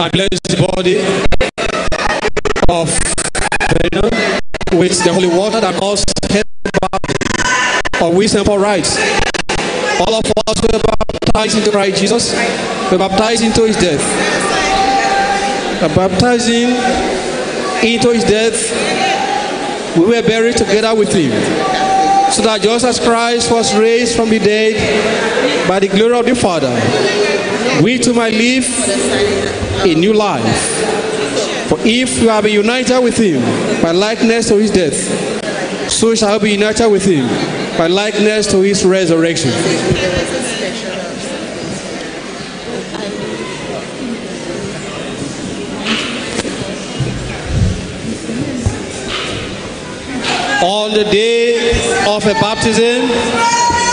I bless the body of Verna with the holy water that calls back of wisdom for rights. All of us were baptized into Christ Jesus, were baptized into his death. By baptizing into his death, we were buried together with him. So that just as Christ was raised from the dead by the glory of the Father, we too might live a new life. For if we have been united with him by likeness to his death, so shall we be united with him by likeness to his resurrection. On the day of a baptism,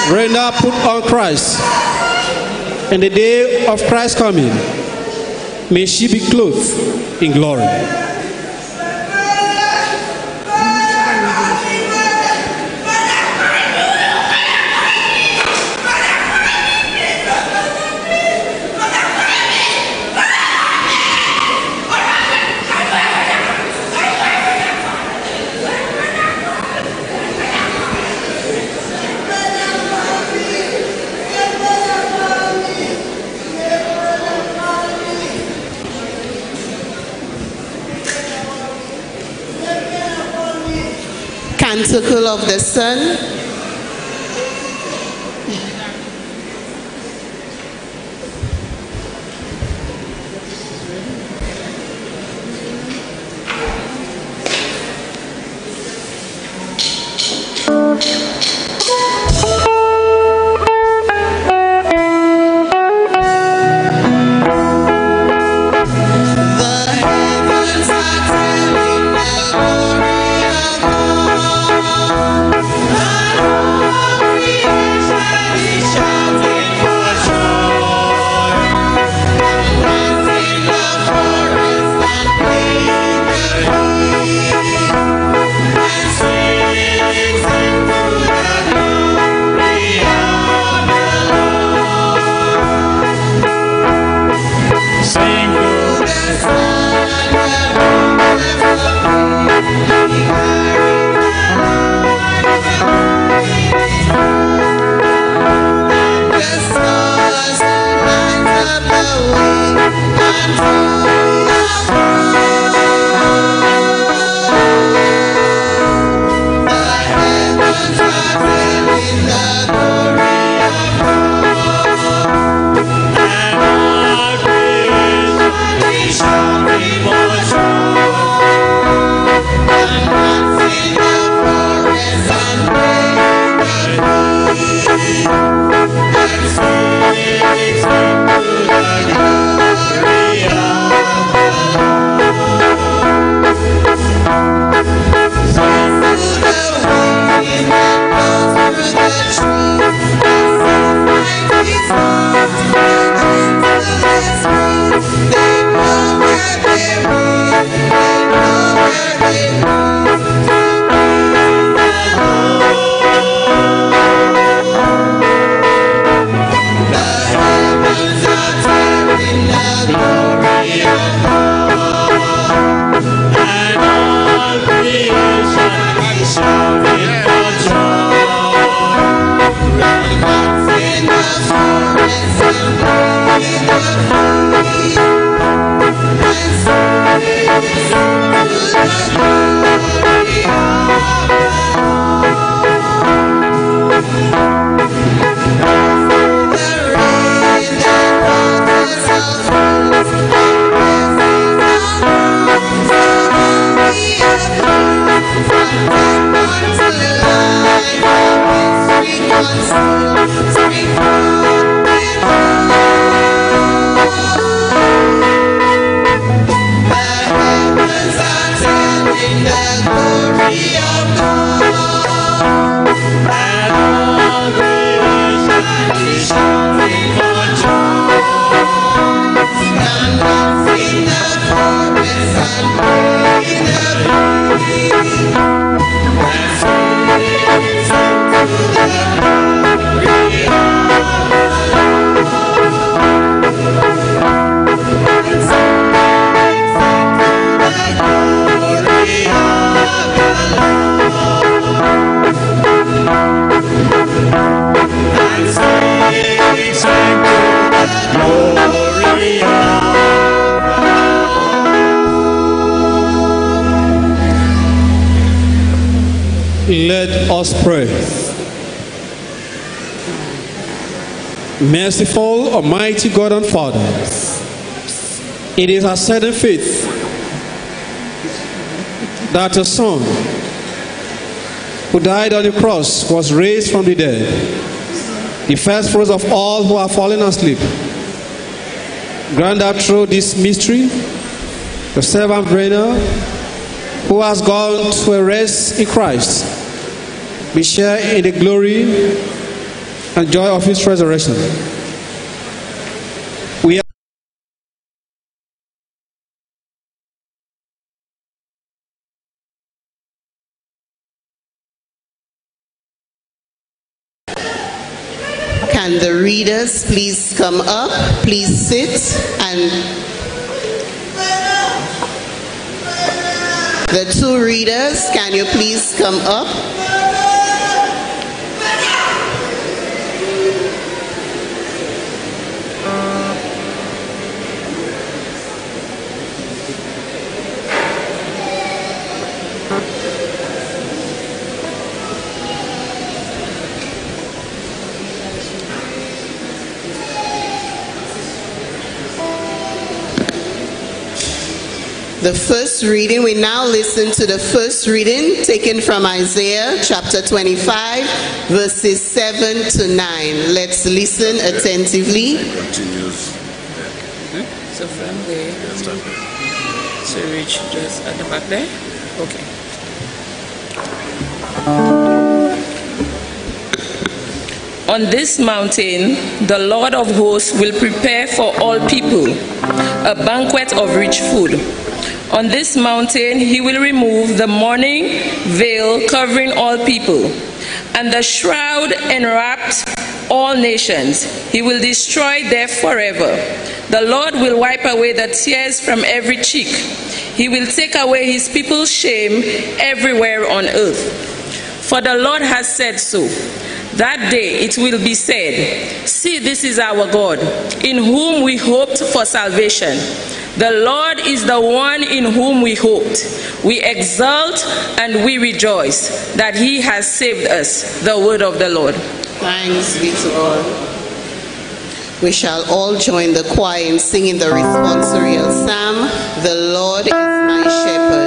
Verna put on Christ. And the day of Christ's coming, may she be clothed in glory. Canticle of the Sun. Let us pray. Merciful, Almighty God and Father, it is our certain faith that a Son who died on the cross was raised from the dead, the first fruits of all who are fallen asleep. Grant that through this mystery, the servant Verna, who has gone to a rest in Christ, be share in the glory and joy of his resurrection. We are Can the readers please come up? Please sit and the two readers, can you please come up? The first reading, we now listen to the first reading taken from Isaiah chapter 25, verses 7 to 9. Let's listen attentively. continues. So from there, so reach just at the back there? Okay. On this mountain, the Lord of hosts will prepare for all people a banquet of rich food. On this mountain, he will remove the mourning veil covering all people, and the shroud enwrapped all nations. He will destroy death forever. The Lord will wipe away the tears from every cheek. He will take away his people's shame everywhere on earth. For the Lord has said so. That day it will be said, See, this is our God, in whom we hoped for salvation. The Lord is the one in whom we hoped. We exult and we rejoice that he has saved us. The word of the Lord. Thanks be to God. We shall all join the choir in singing the responsorial psalm, The Lord is my shepherd.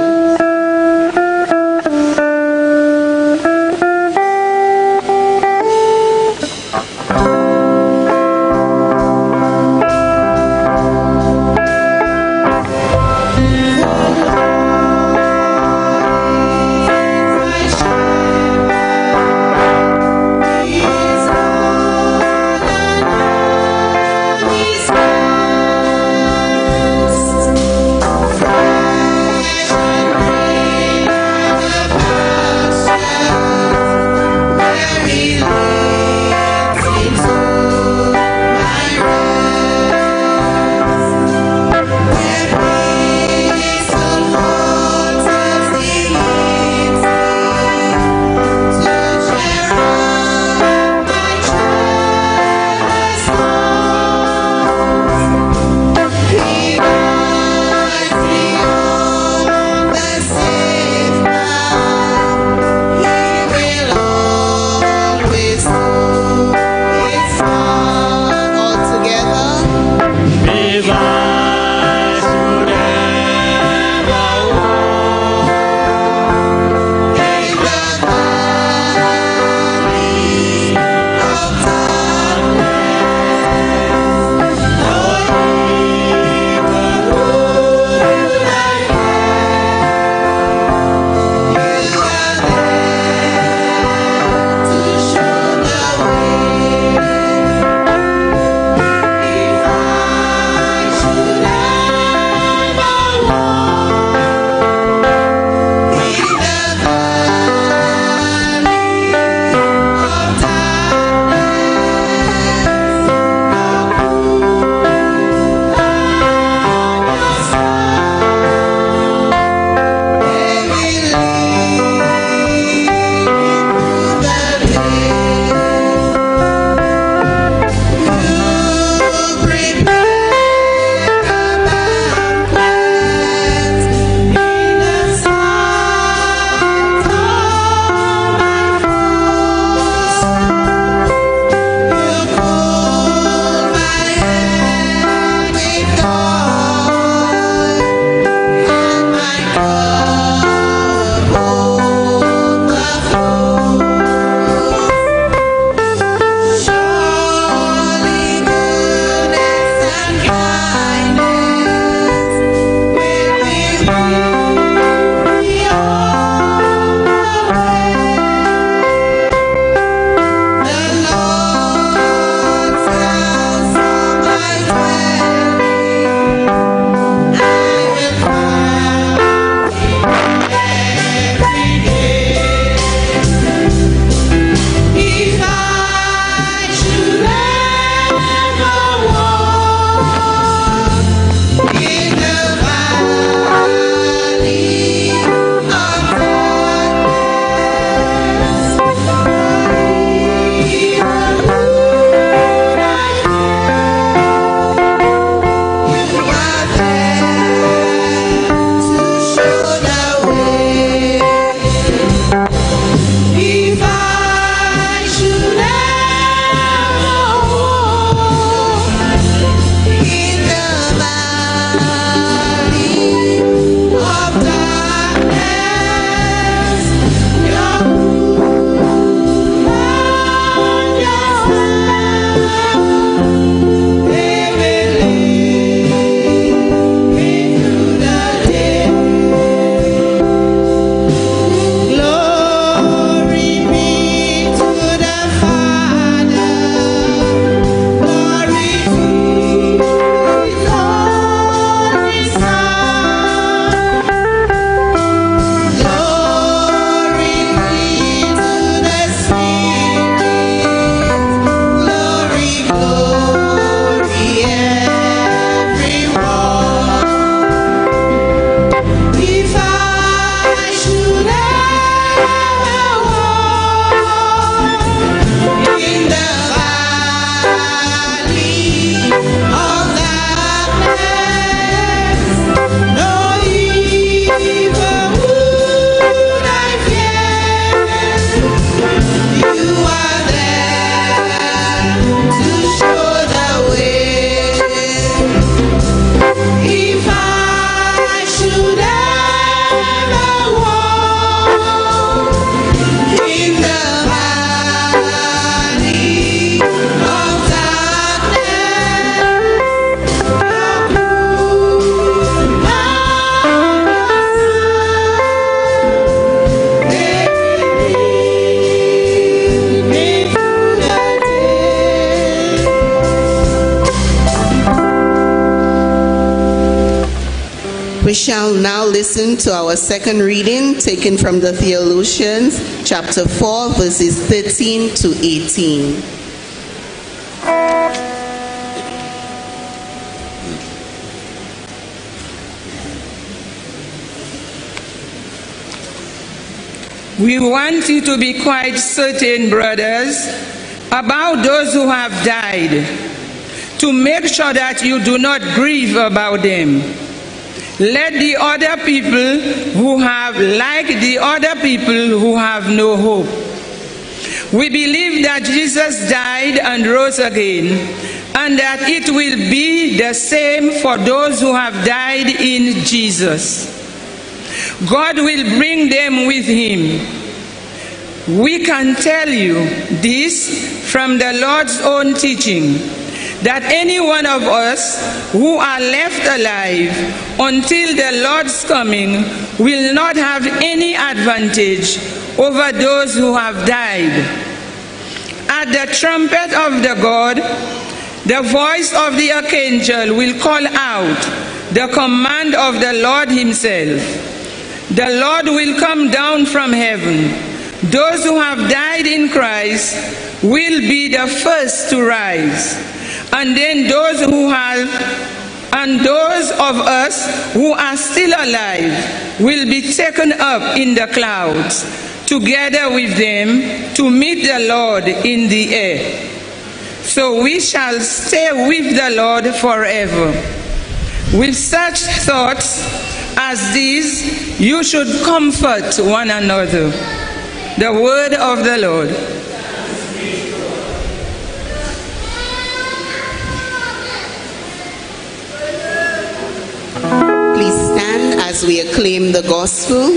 Second reading taken from the Thessalonians, chapter 4, verses 13 to 18. We want you to be quite certain, brothers, about those who have died, to make sure that you do not grieve about them. Let the other people who have, like the other people who have no hope. We believe that Jesus died and rose again, and that it will be the same for those who have died in Jesus. God will bring them with him. We can tell you this from the Lord's own teaching that any one of us who are left alive until the Lord's coming will not have any advantage over those who have died. At the trumpet of the God, the voice of the archangel will call out the command of the Lord Himself. The Lord will come down from heaven. Those who have died in Christ will be the first to rise. And then those who have, and those of us who are still alive will be taken up in the clouds together with them to meet the Lord in the air. So we shall stay with the Lord forever. With such thoughts as these, you should comfort one another. The word of the Lord. We acclaim the gospel.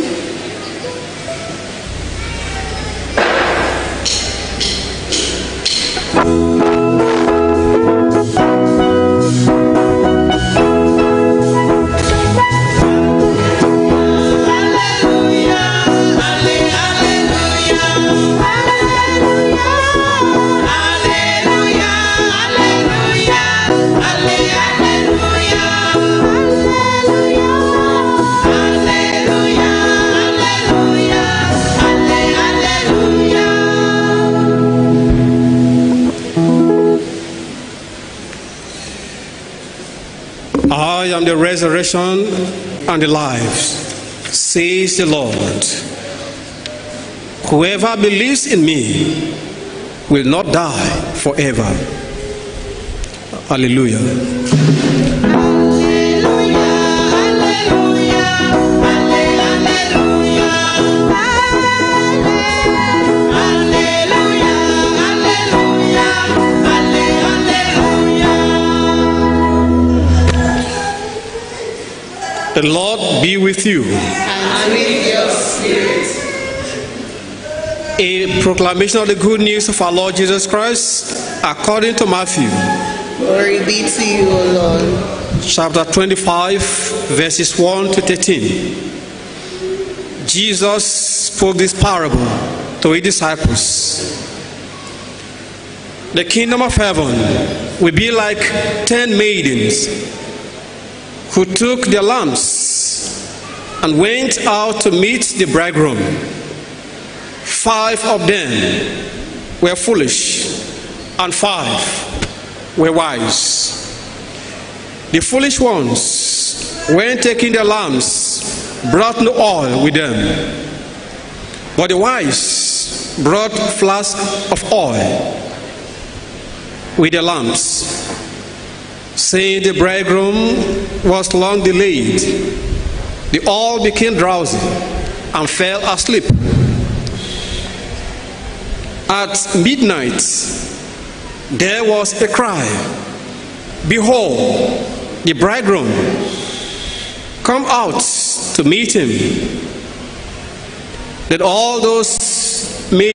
Resurrection and the life, says the Lord. Whoever believes in me will not die forever. Hallelujah. The Lord be with you. And with your spirit. A proclamation of the good news of our Lord Jesus Christ according to Matthew Glory be to you, O Lord. chapter 25, verses 1 to 13. Jesus spoke this parable to his disciples. The kingdom of heaven will be like ten maidens who took their lamps and went out to meet the bridegroom. Five of them were foolish, and five were wise. The foolish ones, when taking their lamps, brought no oil with them. But the wise brought flasks of oil with the lamps. Saying the bridegroom was long delayed, they all became drowsy and fell asleep. At midnight, there was a cry Behold, the bridegroom, come out to meet him. That all those made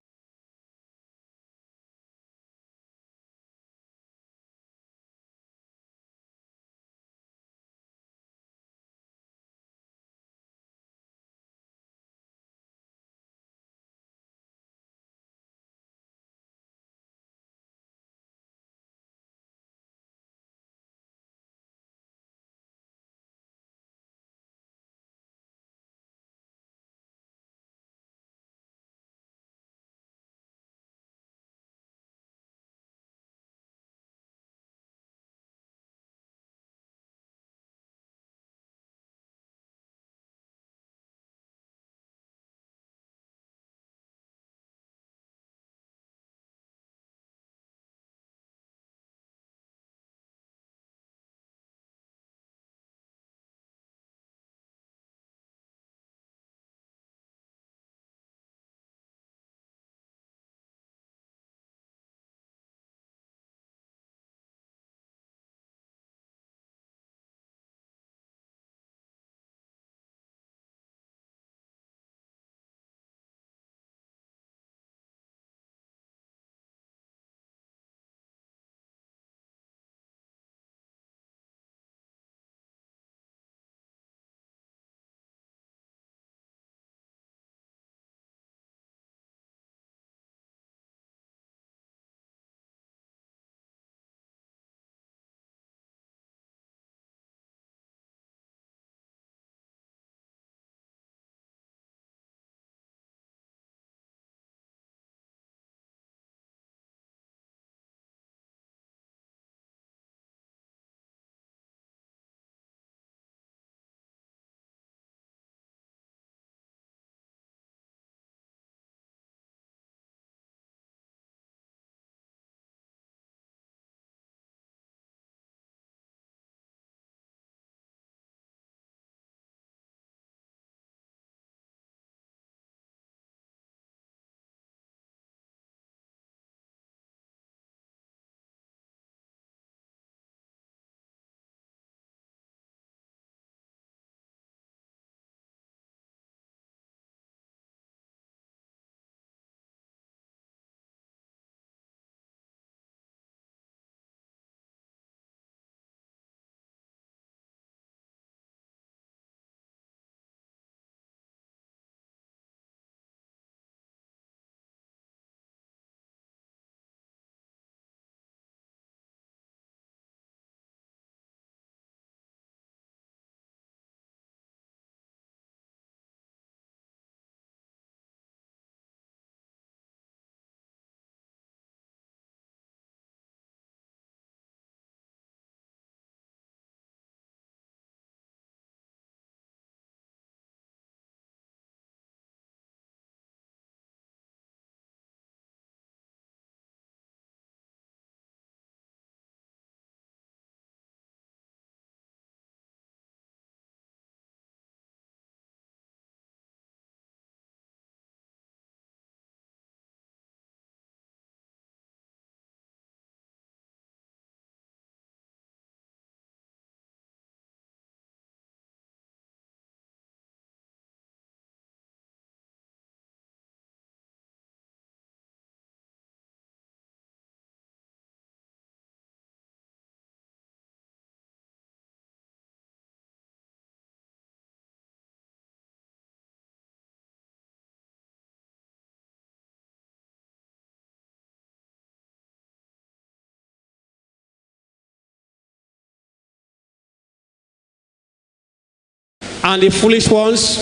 and the foolish ones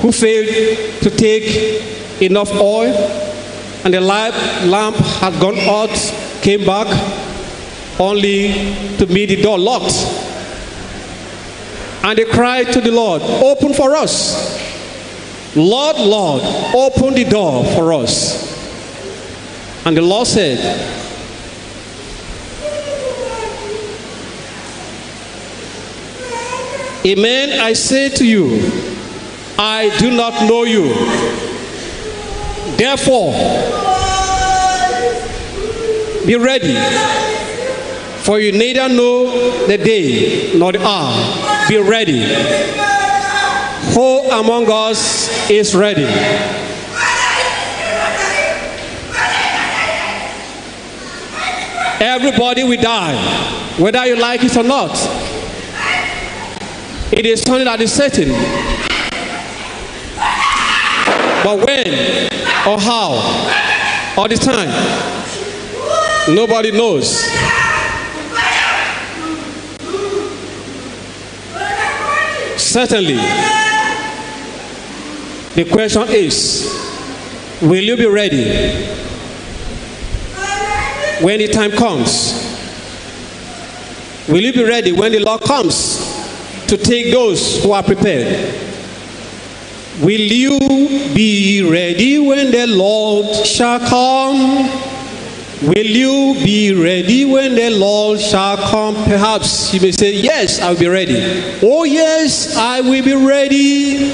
who failed to take enough oil, and the lamp, lamp had gone out, came back, only to meet the door locked. And they cried to the Lord, Open for us. Lord, Lord, open the door for us. And the Lord said, Amen, I say to you, I do not know you. Therefore, be ready, for you neither know the day nor the hour. Be ready. Who among us is ready? Everybody will die, whether you like it or not. It is something that is certain. But when or how or the time, nobody knows. Certainly, the question is will you be ready when the time comes? Will you be ready when the Lord comes to take those who are prepared? Will you be ready when the Lord shall come? Will you be ready when the Lord shall come? Perhaps you may say, Yes, I will be ready. Oh, yes, I will be ready.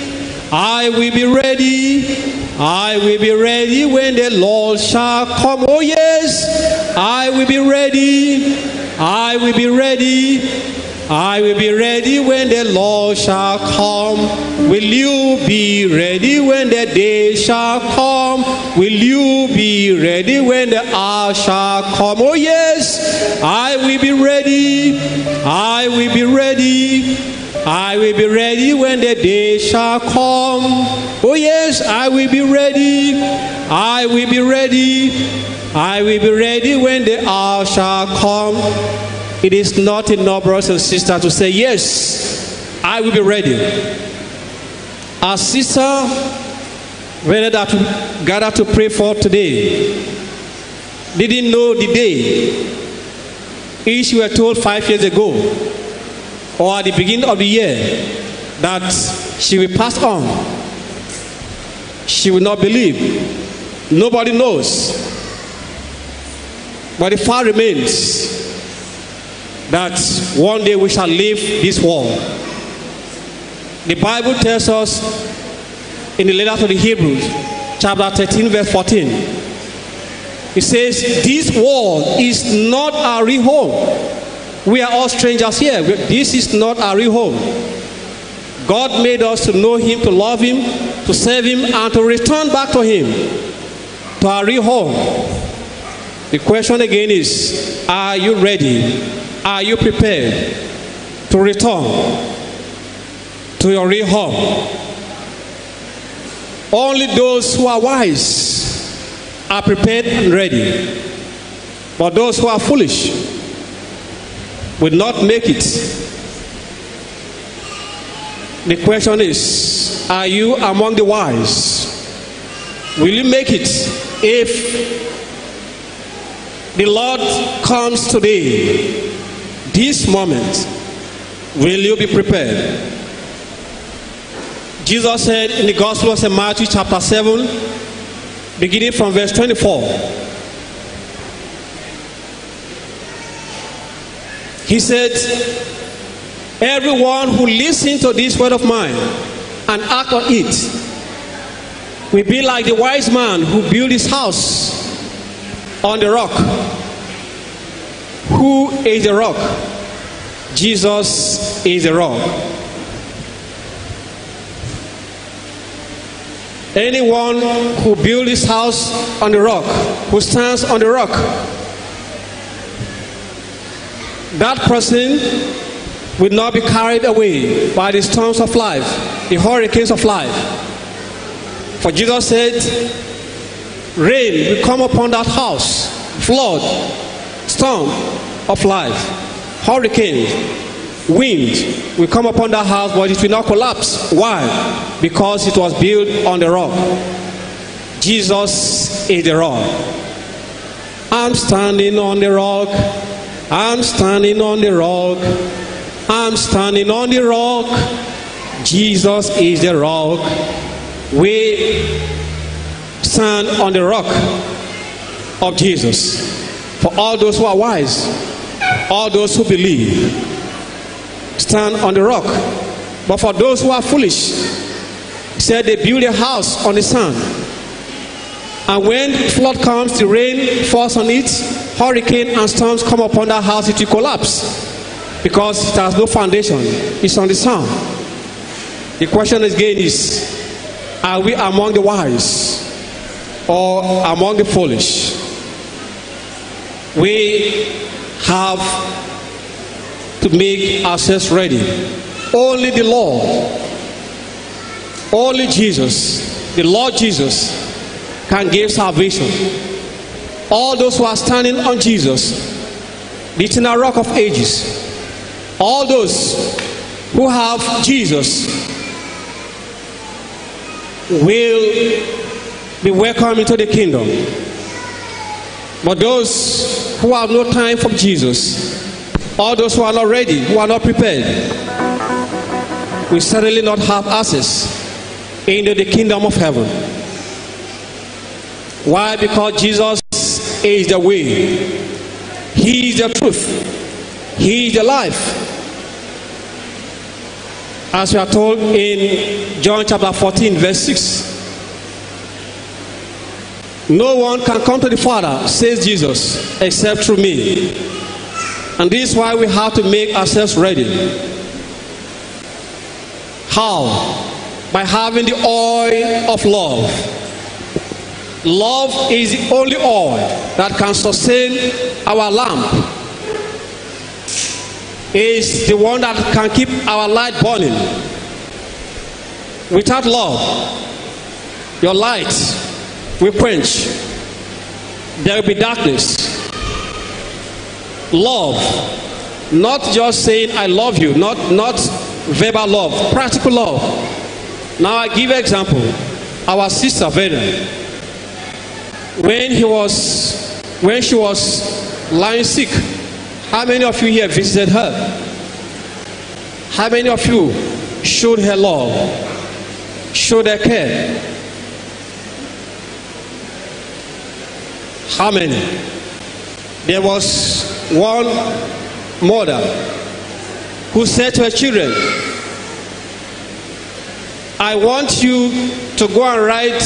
I will be ready. I will be ready when the Lord shall come. Oh, yes, I will be ready. I will be ready. I will be ready when the Lord shall come. Will you be ready when the day shall come? Will you be ready when the hour shall come? Oh, yes, I will be ready. I will be ready. I will be ready when the day shall come. Oh, yes, I will be ready. I will be ready. I will be ready when the hour shall come. It is not enough, brothers and sisters, to say, Yes, I will be ready. Our sister, whether that we gather to pray for today, didn't know the day. If she were told five years ago, or at the beginning of the year, that she will pass on, she will not believe. Nobody knows. But the fact remains that one day we shall leave this world. The Bible tells us in the letter to the Hebrews, chapter 13, verse 14. It says, This world is not our real home. We are all strangers here. This is not our real home. God made us to know Him, to love Him, to serve Him, and to return back to Him, to our real home. The question again is Are you ready? Are you prepared to return to your real home? Only those who are wise are prepared and ready. But those who are foolish will not make it. The question is Are you among the wise? Will you make it if the Lord comes today? This moment, will you be prepared? Jesus said in the Gospel of St. Matthew, chapter 7, beginning from verse 24. He said, Everyone who listens to this word of mine and act on it will be like the wise man who built his house on the rock. Who is the rock? Jesus is the rock. Anyone who builds his house on the rock, who stands on the rock, that person will not be carried away by the storms of life, the hurricanes of life. For Jesus said, Rain will come upon that house, flood, storm of life, hurricane, wind will come upon that house, but it will not collapse. Why? Because it was built on the rock. Jesus is the rock. I'm standing on the rock. I'm standing on the rock. I'm standing on the rock. Jesus is the rock. We stand on the rock of Jesus. For all those who are wise, all those who believe, stand on the rock. But for those who are foolish, said they build a house on the sand. And when flood comes, the rain falls on it, hurricane and storms come upon that house, it will collapse. Because it has no foundation. It's on the sand. The question again is, are we among the wise or among the foolish? We have to make ourselves ready. Only the Lord, only Jesus, the Lord Jesus, can give salvation. All those who are standing on Jesus, the eternal rock of ages, all those who have Jesus will be welcome into the kingdom. But those who have no time for Jesus, all those who are not ready, who are not prepared, will certainly not have access into the kingdom of heaven. Why? Because Jesus is the way, He is the truth, He is the life. As we are told in John chapter 14, verse 6. No one can come to the Father, says Jesus, except through me. And this is why we have to make ourselves ready. How? By having the oil of love. Love is the only oil that can sustain our lamp. Is the one that can keep our light burning. Without love, your light will quench. There will be darkness. Love, not just saying I love you, not not verbal love, practical love. Now I give an example. Our sister Verna, when he was when she was lying sick, how many of you here visited her? How many of you showed her love, showed her care? How many? There was one mother who said to her children, I want you to go and write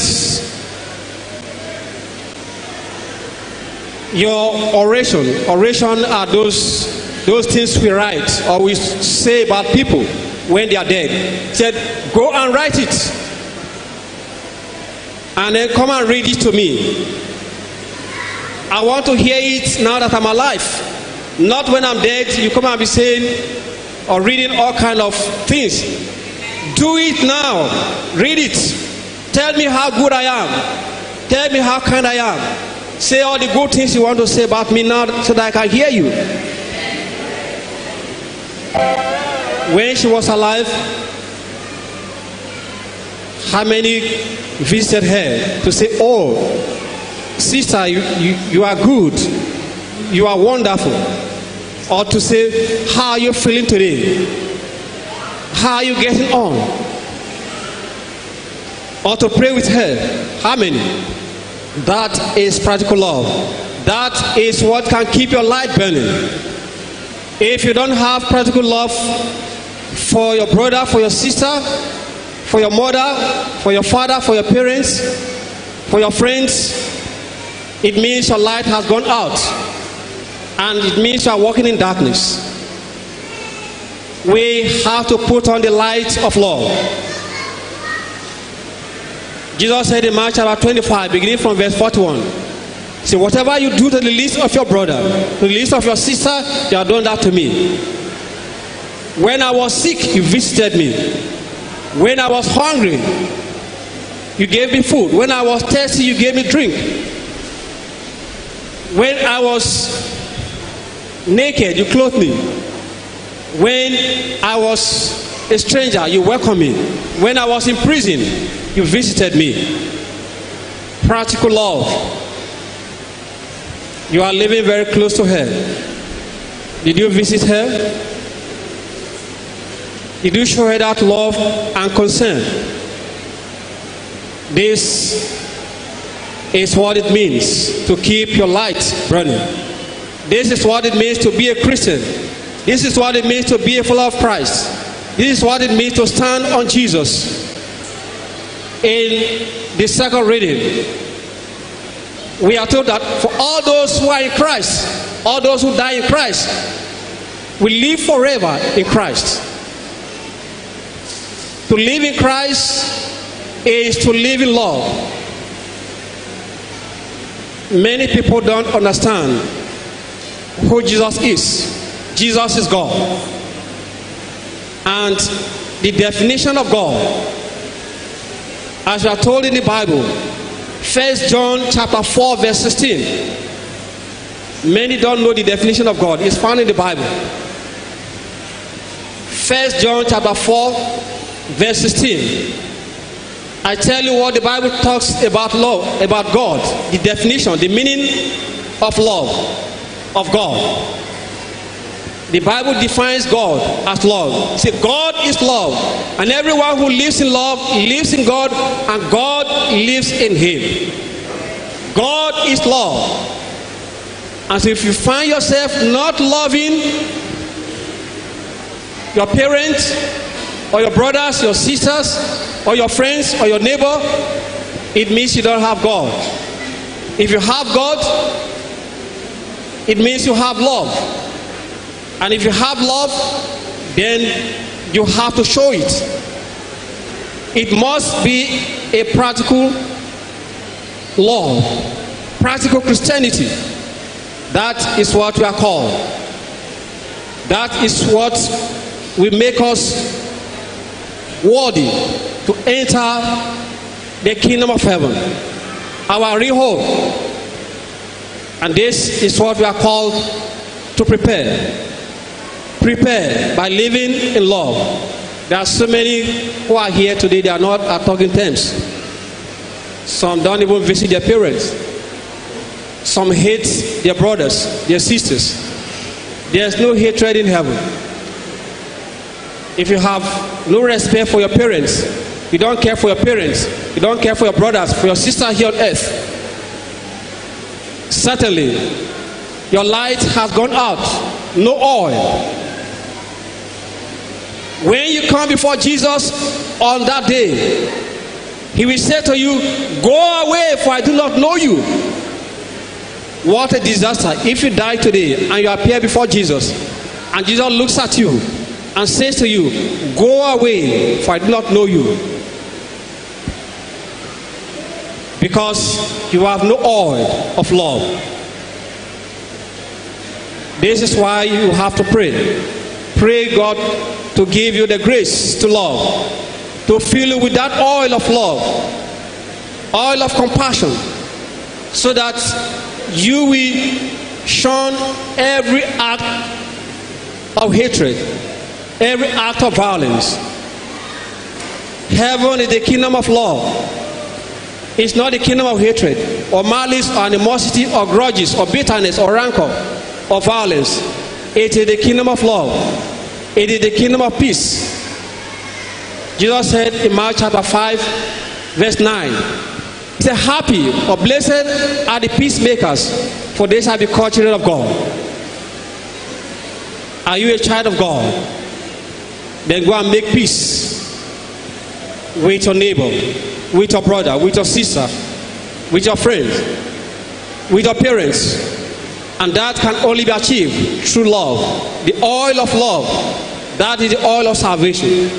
your oration. Oration are those those things we write or we say about people when they are dead. Said, go and write it. And then come and read it to me. I want to hear it now that I'm alive. Not when I'm dead, you come and be saying or reading all kind of things. Do it now. Read it. Tell me how good I am. Tell me how kind I am. Say all the good things you want to say about me now so that I can hear you. When she was alive, how many visited her to say, Oh, sister, you, you, you are good, you are wonderful. Or to say, How are you feeling today? How are you getting on? Or to pray with her. How many? That is practical love. That is what can keep your light burning. If you don't have practical love for your brother, for your sister, for your mother, for your father, for your parents, for your friends, it means your light has gone out. And it means you are walking in darkness. We have to put on the light of love. Jesus said in Mark chapter 25, beginning from verse 41. Say, whatever you do to the least of your brother, to the least of your sister, you have done that to me. When I was sick, you visited me. When I was hungry, you gave me food. When I was thirsty, you gave me drink. When I was naked, you clothed me. When I was a stranger, you welcomed me. When I was in prison, you visited me. Practical love. You are living very close to her. Did you visit her? Did you show her that love and concern? This is what it means to keep your light burning. This is what it means to be a Christian. This is what it means to be a follower of Christ. This is what it means to stand on Jesus. In the second reading, we are told that for all those who are in Christ, all those who die in Christ, we live forever in Christ. To live in Christ is to live in love. Many people don't understand who Jesus is. Jesus is God. And the definition of God, as we are told in the Bible, First John chapter 4, verse 16. Many don't know the definition of God. It's found in the Bible. First John chapter 4, verse 16. I tell you what the Bible talks about love, about God, the definition, the meaning of love, of God. The Bible defines God as love. Says God is love, and everyone who lives in love lives in God, and God lives in him. God is love. And so if you find yourself not loving your parents, or your brothers, your sisters, or your friends, or your neighbor, it means you don't have God. If you have God, it means you have love. And if you have love, then you have to show it. It must be a practical love, practical Christianity. That is what we are called. That is what will make us worthy to enter the kingdom of heaven, our real home. And this is what we are called to prepare. Prepare by living in love. There are so many who are here today, they are not at talking terms. Some don't even visit their parents. Some hate their brothers, their sisters. There's no hatred in heaven. If you have no respect for your parents, you don't care for your parents, you don't care for your brothers, for your sister here on earth, certainly your light has gone out, no oil. When you come before Jesus on that day, he will say to you, Go away, for I do not know you. What a disaster if you die today and you appear before Jesus, and Jesus looks at you and says to you, Go away, for I do not know you. Because you have no oil of love. This is why you have to pray. Pray God to give you the grace to love, to fill you with that oil of love, oil of compassion, so that you will shun every act of hatred, every act of violence. Heaven is the kingdom of love. It's not the kingdom of hatred, or malice, or animosity, or grudges, or bitterness, or rancor, or violence. It is the kingdom of love. It is the kingdom of peace. Jesus said in Mark chapter 5, verse 9, He said, Happy or blessed are the peacemakers, for they shall be called children of God. Are you a child of God? Then go and make peace with your neighbor, with your brother, with your sister, with your friends, with your parents. And that can only be achieved through love. The oil of love. That is the oil of salvation.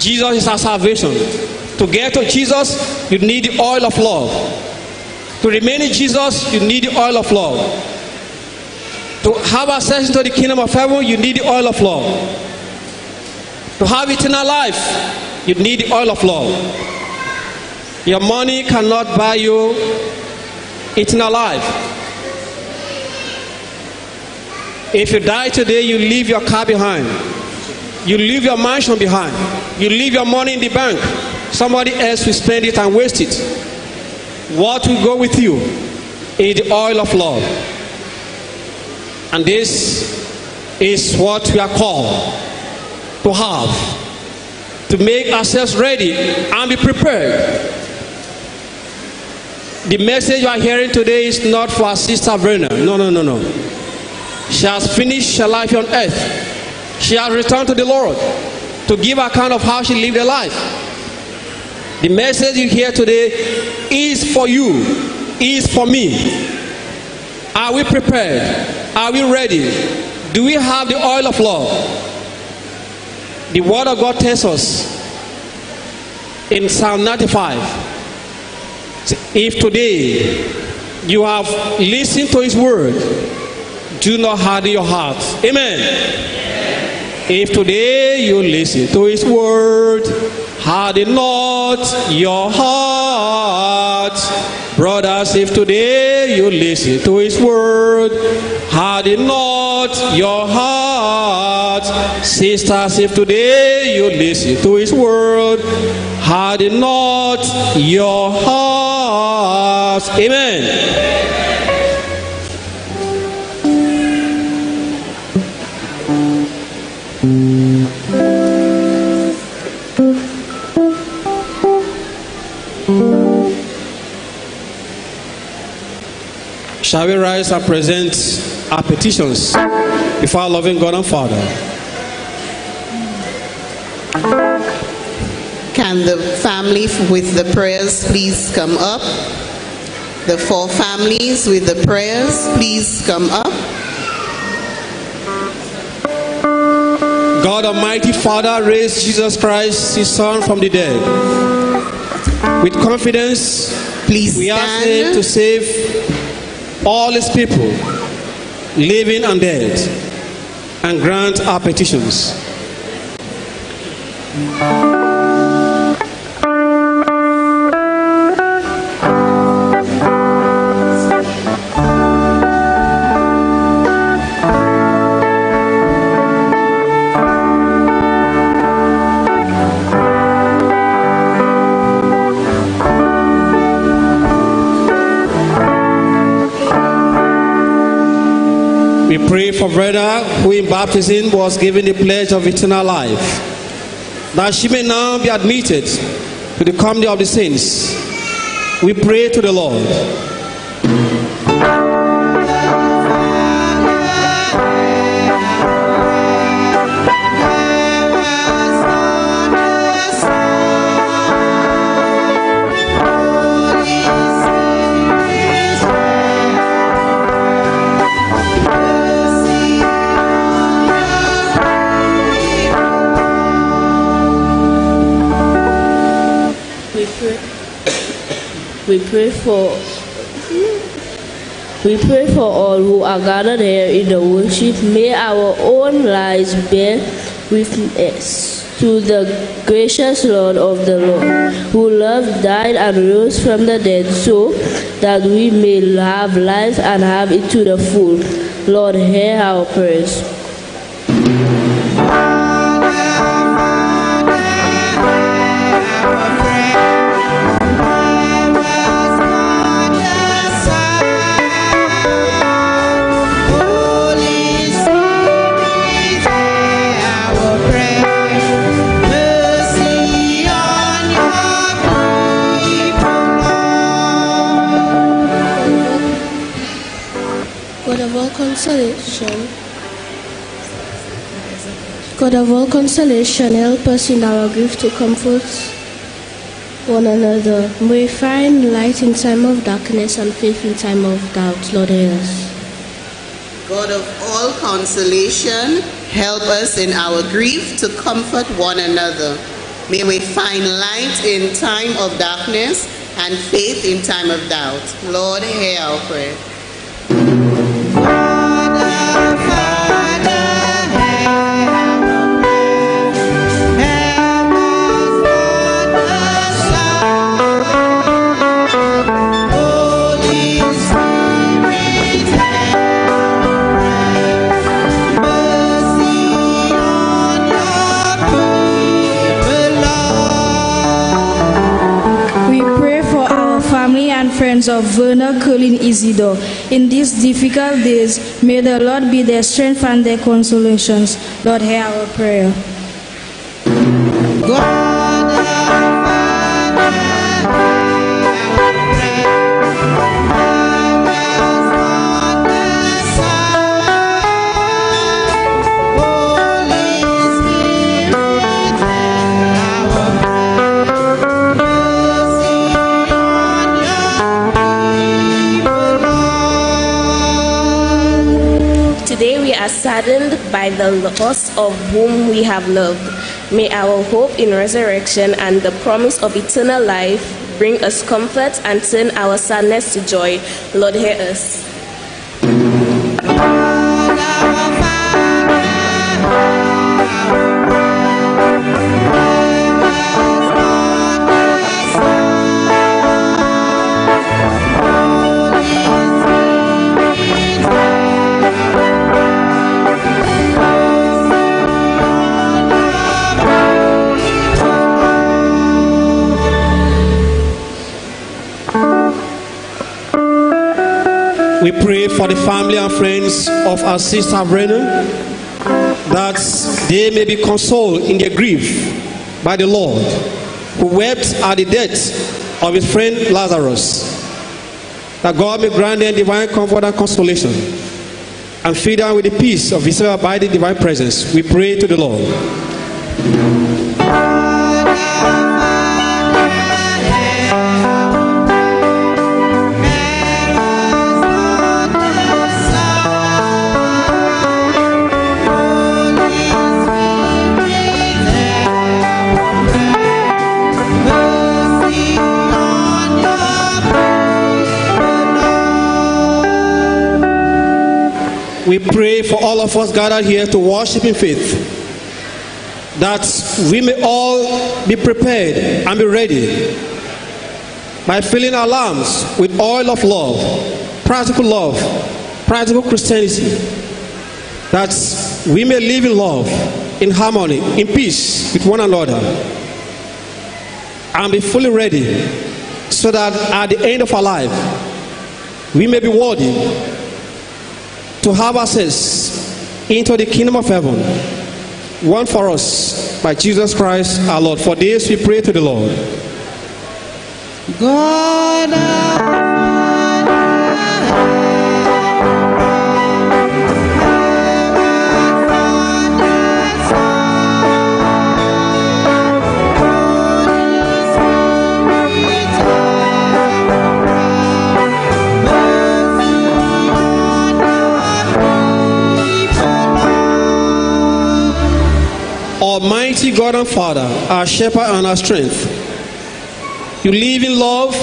Jesus is our salvation. To get to Jesus, you need the oil of love. To remain in Jesus, you need the oil of love. To have access to the kingdom of heaven, you need the oil of love. To have eternal life, you need the oil of love. Your money cannot buy you eternal life. If you die today, you leave your car behind. You leave your mansion behind. You leave your money in the bank. Somebody else will spend it and waste it. What will go with you is the oil of love. And this is what we are called to have, to make ourselves ready and be prepared. The message you are hearing today is not for our sister Verna. No, no, no, no. She has finished her life on earth. She has returned to the Lord to give account of how she lived her life. The message you hear today is for you, is for me. Are we prepared? Are we ready? Do we have the oil of love? The Word of God tells us in Psalm 95 if today you have listened to His Word, do not harden your heart. Amen. If today you listen to His Word, harden not your heart. Brothers, if today you listen to His Word, harden not your heart. Sisters, if today you listen to His Word, harden not your hearts. Amen. Shall we rise and present our petitions before our loving God and Father? Can the family with the prayers please come up? The four families with the prayers please come up. God Almighty Father raised Jesus Christ, His Son, from the dead. With confidence, Please we ask Him to save all His people, living and dead, and grant our petitions. Brother who in baptism was given the pledge of eternal life, that she may now be admitted to the company of the saints. We pray to the Lord. We pray for. We pray for all who are gathered here in the worship. May our own lives bear witness to the gracious Lord of the Lord, who loved, died, and rose from the dead, so that we may have life and have it to the full. Lord, hear our prayers. Of all consolation, God of all consolation, help us in our grief to comfort one another. May we find light in time of darkness and faith in time of doubt. Lord, hear us. God of all consolation, help us in our grief to comfort one another. May we find light in time of darkness and faith in time of doubt. Lord, hear our prayer. Of Verna, Colin, Isidore. In these difficult days, may the Lord be their strength and their consolations. Lord, hear our prayer. Today are saddened by the loss of whom we have loved. May our hope in resurrection and the promise of eternal life bring us comfort and turn our sadness to joy. Lord, hear us. Pray for the family and friends of our sister Verna that they may be consoled in their grief by the Lord, who wept at the death of his friend Lazarus. That God may grant them divine comfort and consolation and fill them with the peace of his abiding divine presence. We pray to the Lord. We pray for all of us gathered here to worship in faith, that we may all be prepared and be ready by filling our lamps with oil of love, practical love, practical Christianity, that we may live in love, in harmony, in peace with one another, and be fully ready so that at the end of our life, we may be worthy to have access into the kingdom of heaven, won for us by Jesus Christ our Lord. For this we pray to the Lord. God Almighty God and Father, our shepherd and our strength, you live in love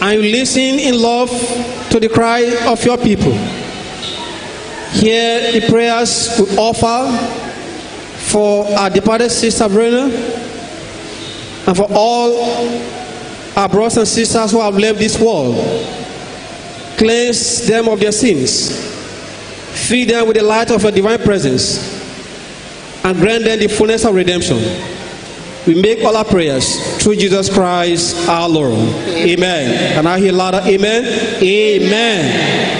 and you listen in love to the cry of your people. Hear the prayers we offer for our departed sister Verna and for all our brothers and sisters who have left this world. Cleanse them of their sins. Feed them with the light of your divine presence and grant them the fullness of redemption. We make all our prayers through Jesus Christ our Lord. Amen. Can I hear louder? Amen. Amen.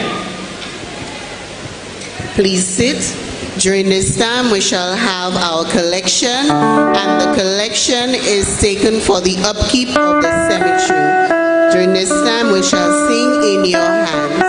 Please sit. During this time, we shall have our collection, and the collection is taken for the upkeep of the cemetery. During this time, we shall sing in your hands.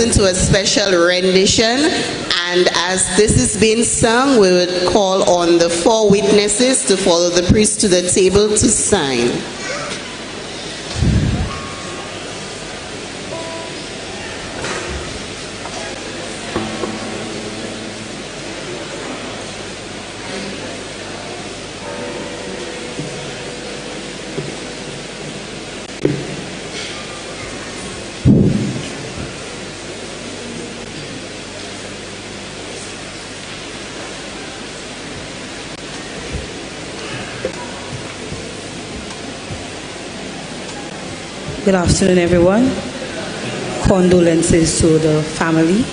listen to a special rendition. And as this is being sung, we would call on the four witnesses to follow the priest to the table to sign. Good afternoon, everyone. Condolences to the family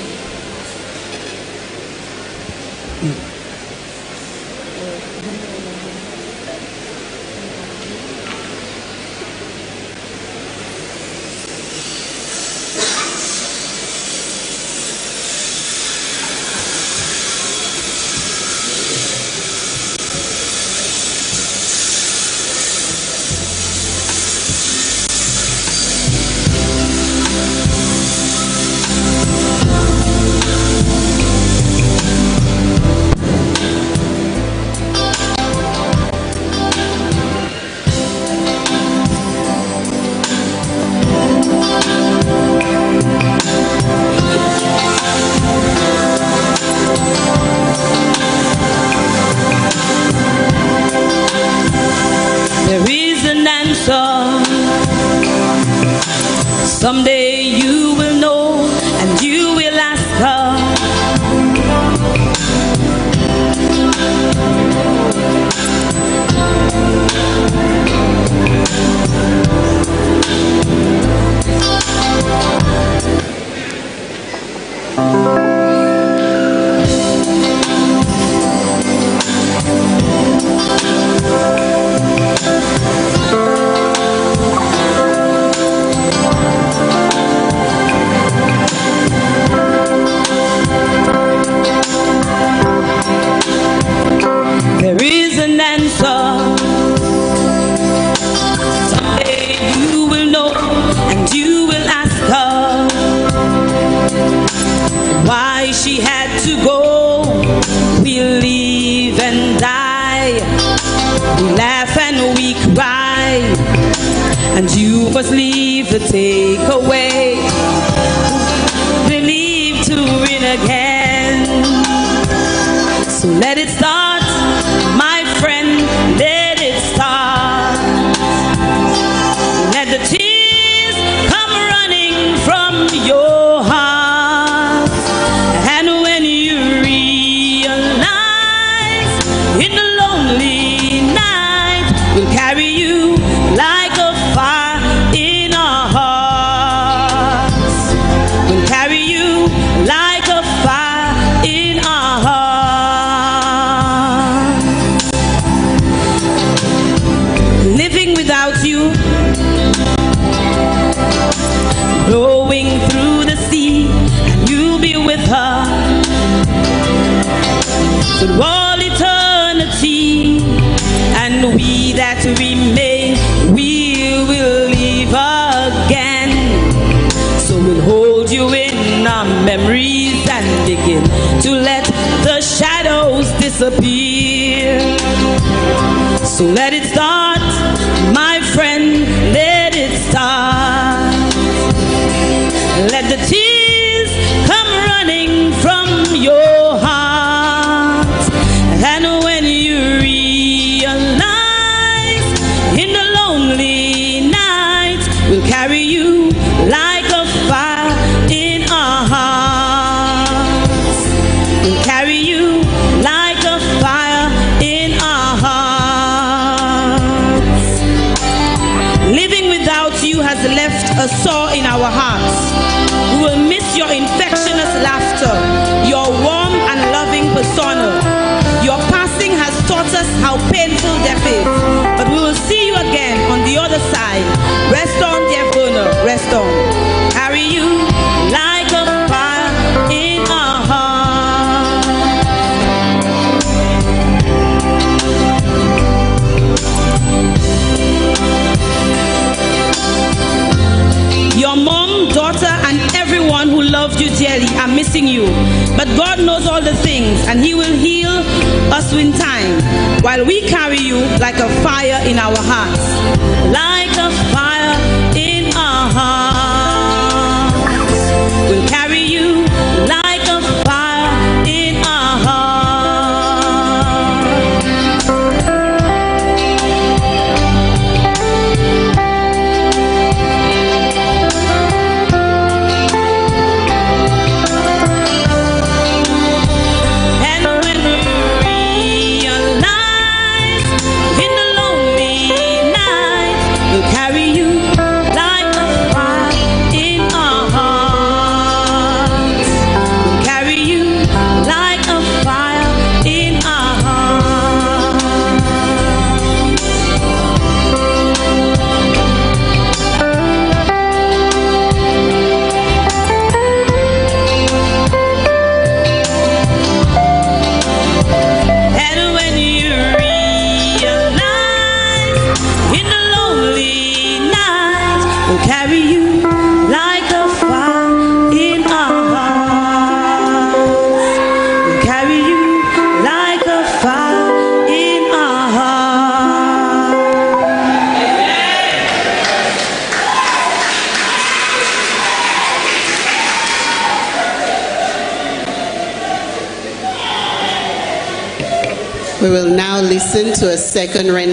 second rendition.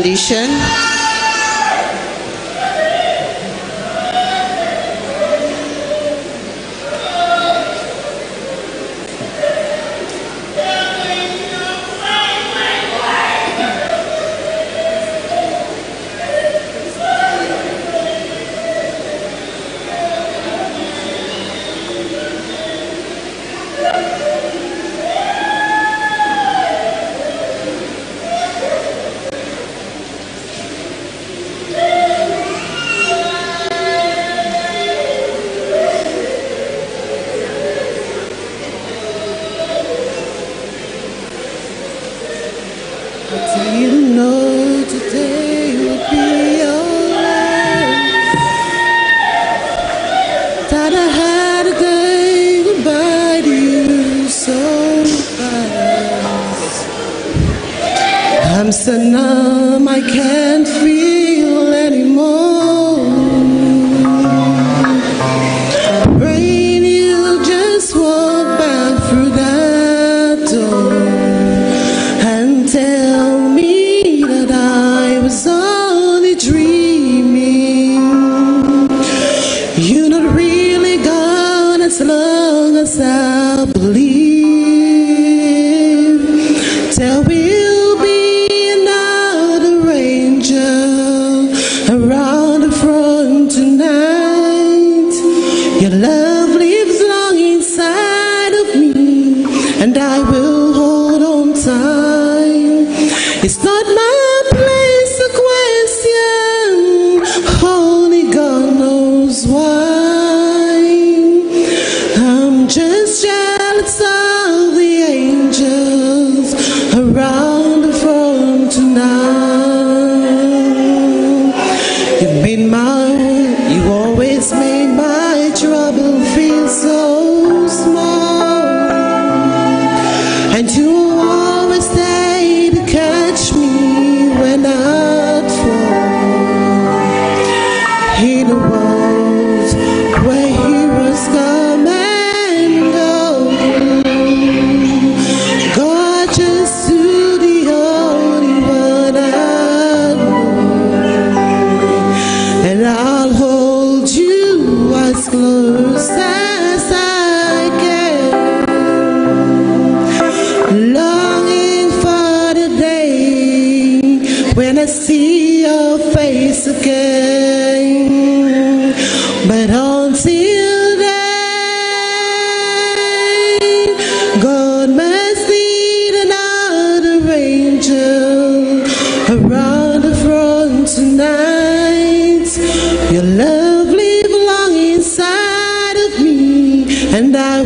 And I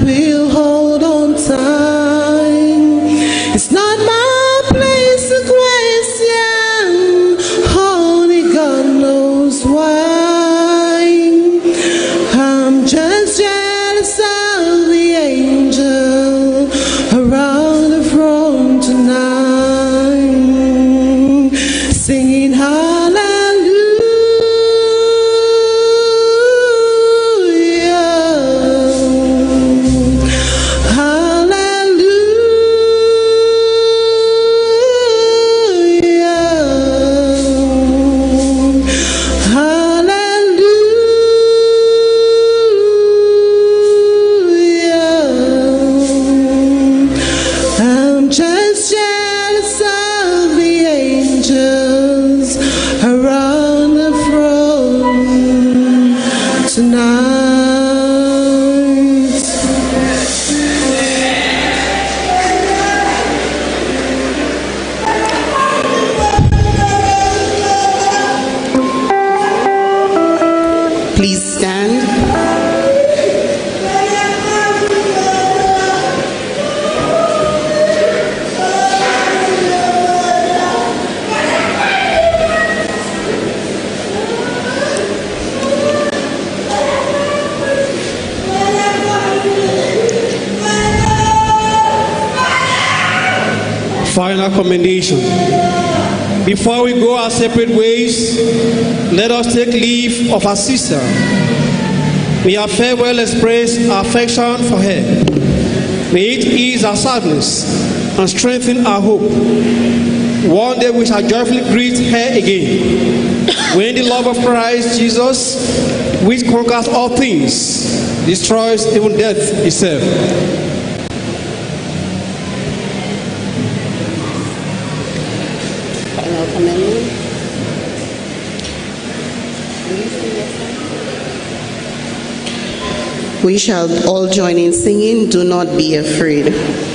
our separate ways, let us take leave of our sister. May our farewell express our affection for her. May it ease our sadness and strengthen our hope. One day we shall joyfully greet her again. When the love of Christ Jesus, which conquers all things, destroys even death itself. We shall all join in singing, Do Not Be Afraid.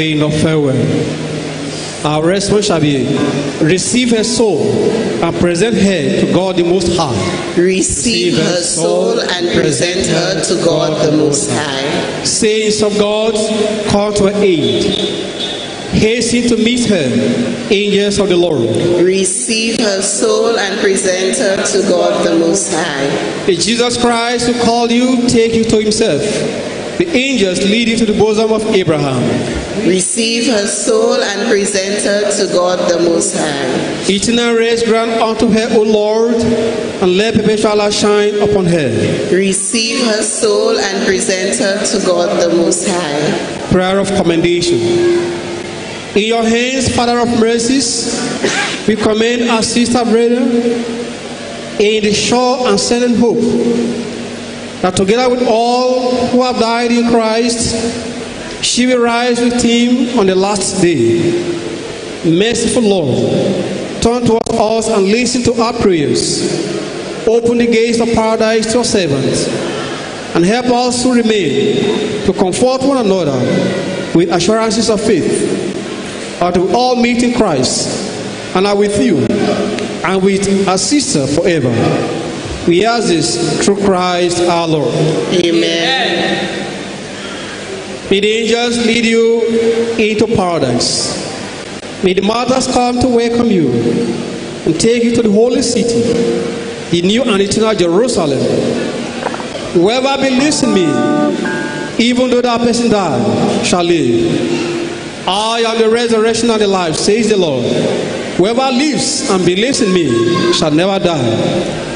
Saying of farewell. Our response shall be receive her soul and present her to God the Most High. Receive her soul and present her to God the Most High. Saints of God, call to her aid. Hasten to meet her, angels of the Lord. Receive her soul and present her to God the Most High. May Jesus Christ, who called you, take you to himself. The angels lead you to the bosom of Abraham. Receive her soul and present her to God the Most High. Eternal rest grant unto her, O Lord, and let perpetual light shine upon her. Receive her soul and present her to God the Most High. Prayer of commendation. In your hands, Father of mercies, we commend our sister brother in the sure and certain hope that together with all who have died in Christ, she will rise with him on the last day. Merciful Lord, turn towards us and listen to our prayers. Open the gates of paradise to your servants and help us to remain to comfort one another with assurances of faith that we all meet in Christ and are with you and with our sister forever. We ask this through Christ our Lord. Amen. May the angels lead you into paradise. May the martyrs come to welcome you and take you to the holy city, the new and eternal Jerusalem. Whoever believes in me, even though that person die, shall live. I am the resurrection and the life, says the Lord. Whoever lives and believes in me shall never die.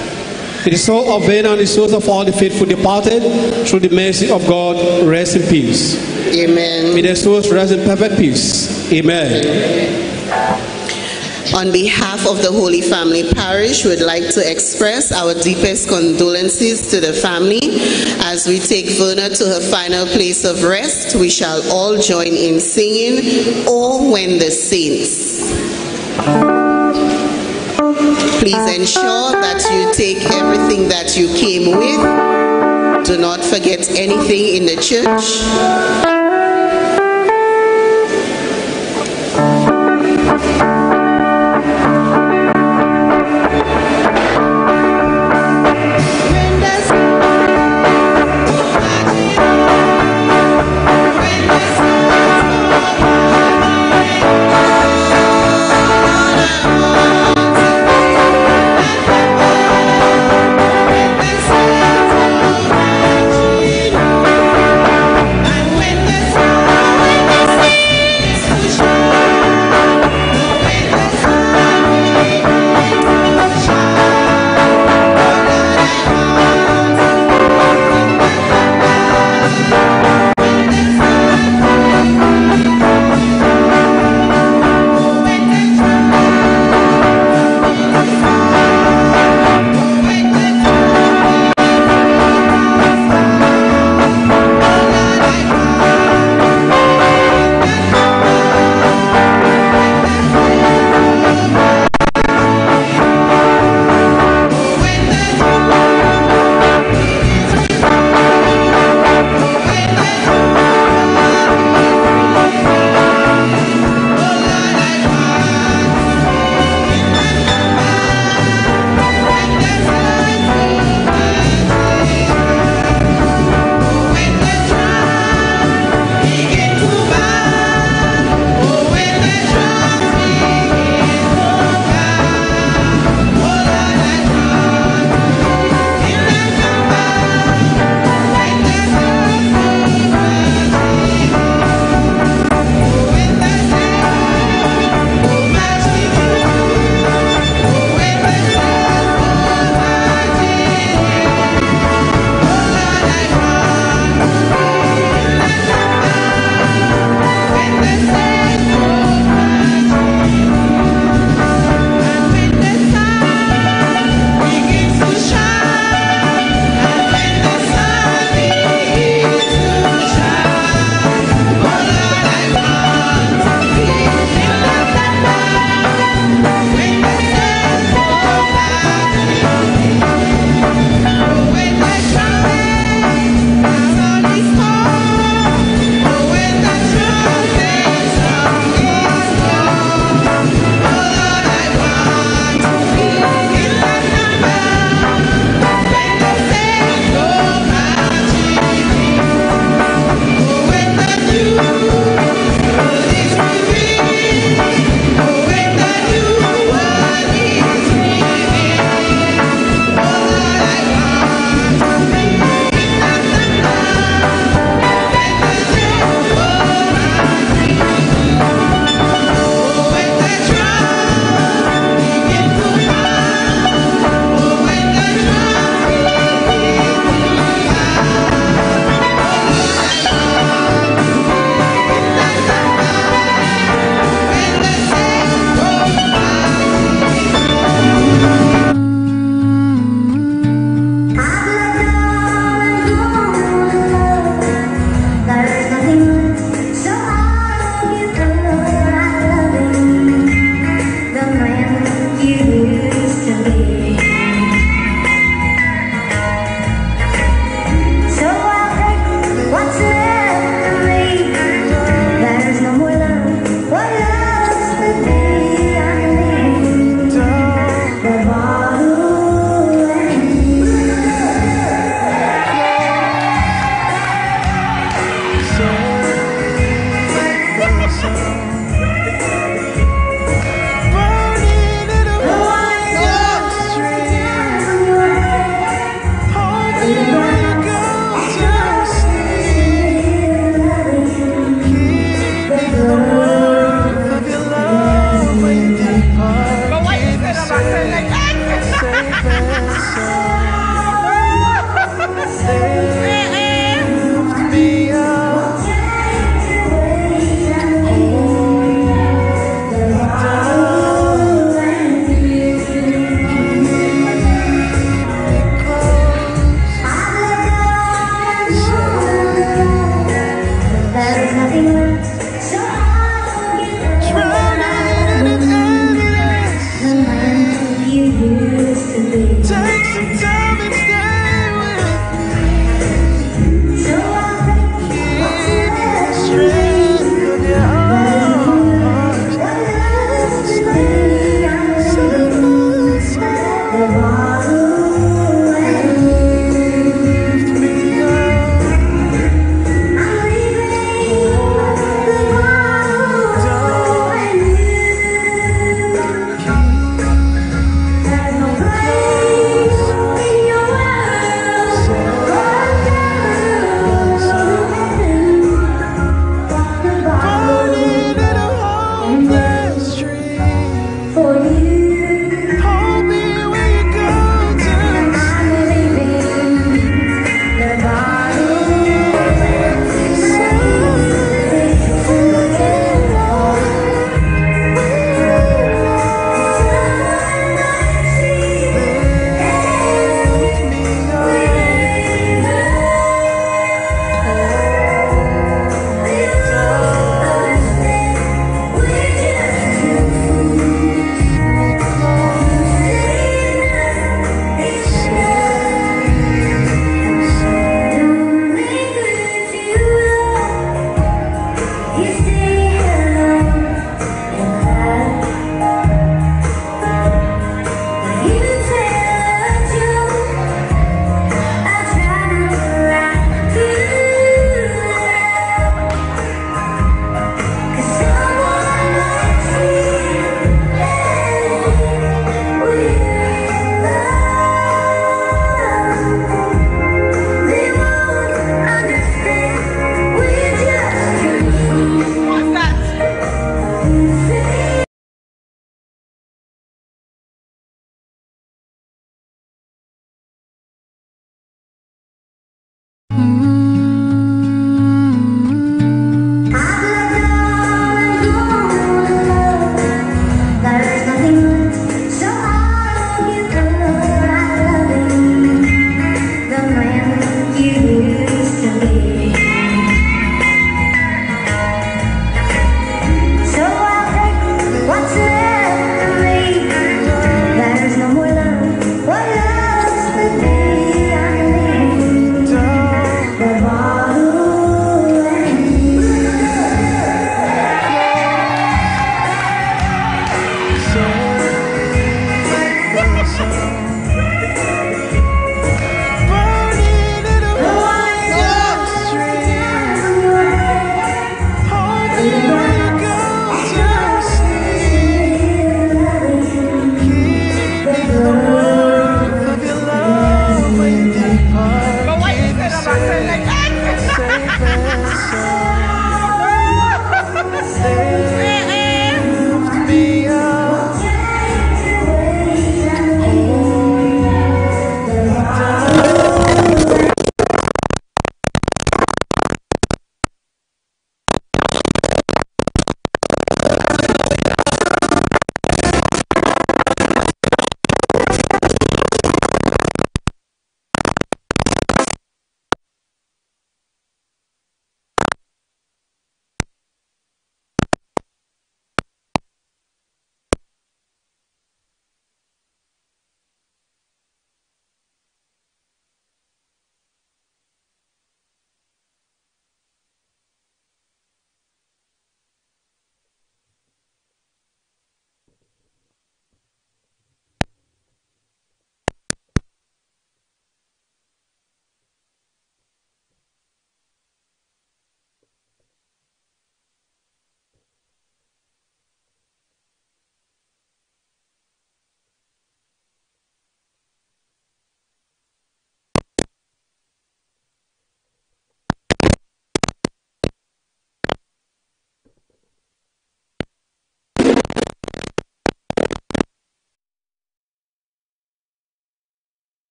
It is so of Verna and the souls of all the faithful departed through the mercy of God rest in peace. Amen. May their souls rest in perfect peace. Amen. On behalf of the Holy Family Parish, we would like to express our deepest condolences to the family. As we take Verna to her final place of rest, we shall all join in singing, Oh, when the saints. Please ensure that you take everything that you came with. Do not forget anything in the church.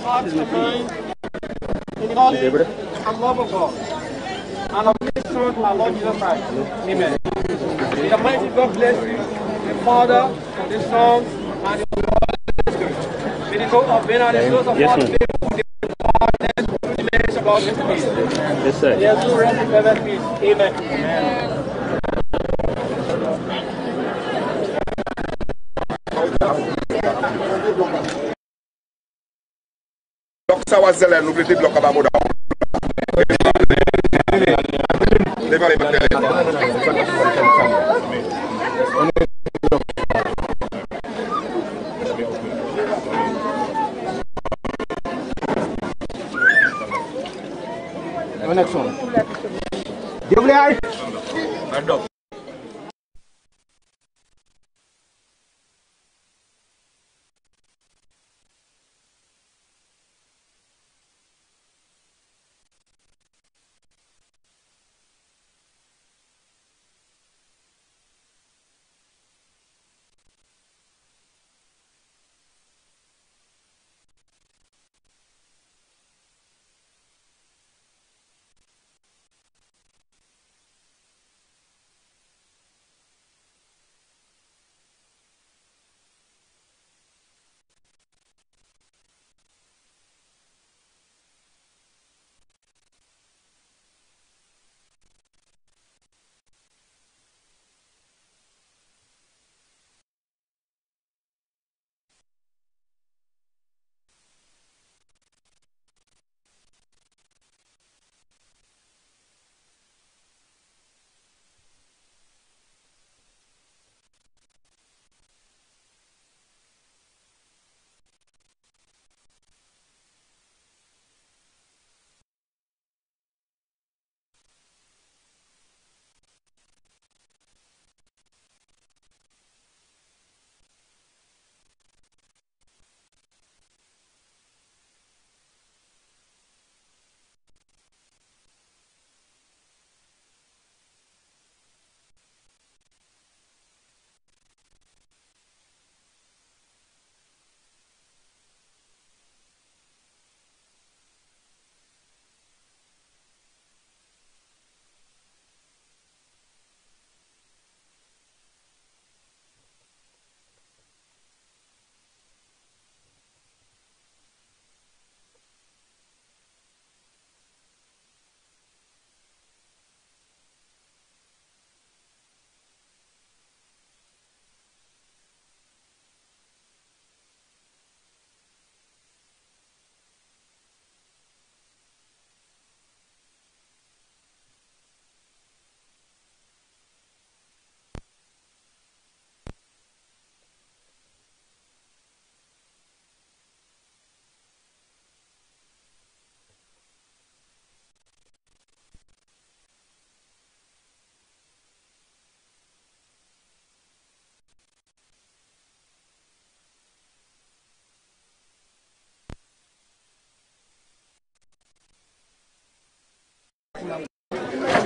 hearts tonight in calling and love of God. And of this truth, our Lord Jesus Christ. Amen. May the mighty God bless you, the Father, the Son, and the Holy Spirit. May the God of Ben and the souls of Yes, sir. Yes, sir. Yes, sir. Yes, sir. Yes, sir. Yes, sir. Yes. Yes, sir. Yes, sir. Yes, sir. Yes, sawa zele nubilete bilɔkaba mo da.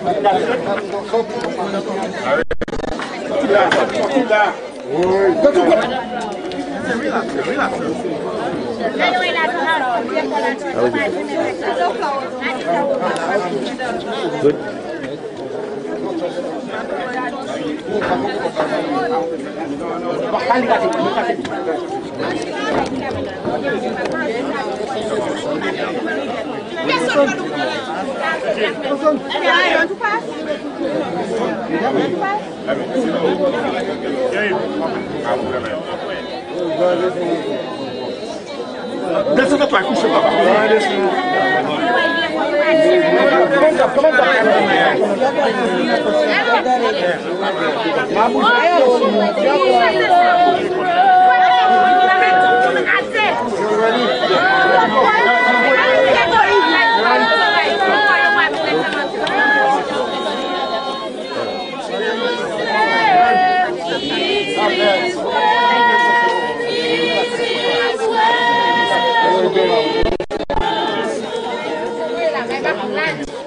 Good. Good. Desce da tua puxa pra baixo. Vamos, cá, vem cá. Vamos lá. tá?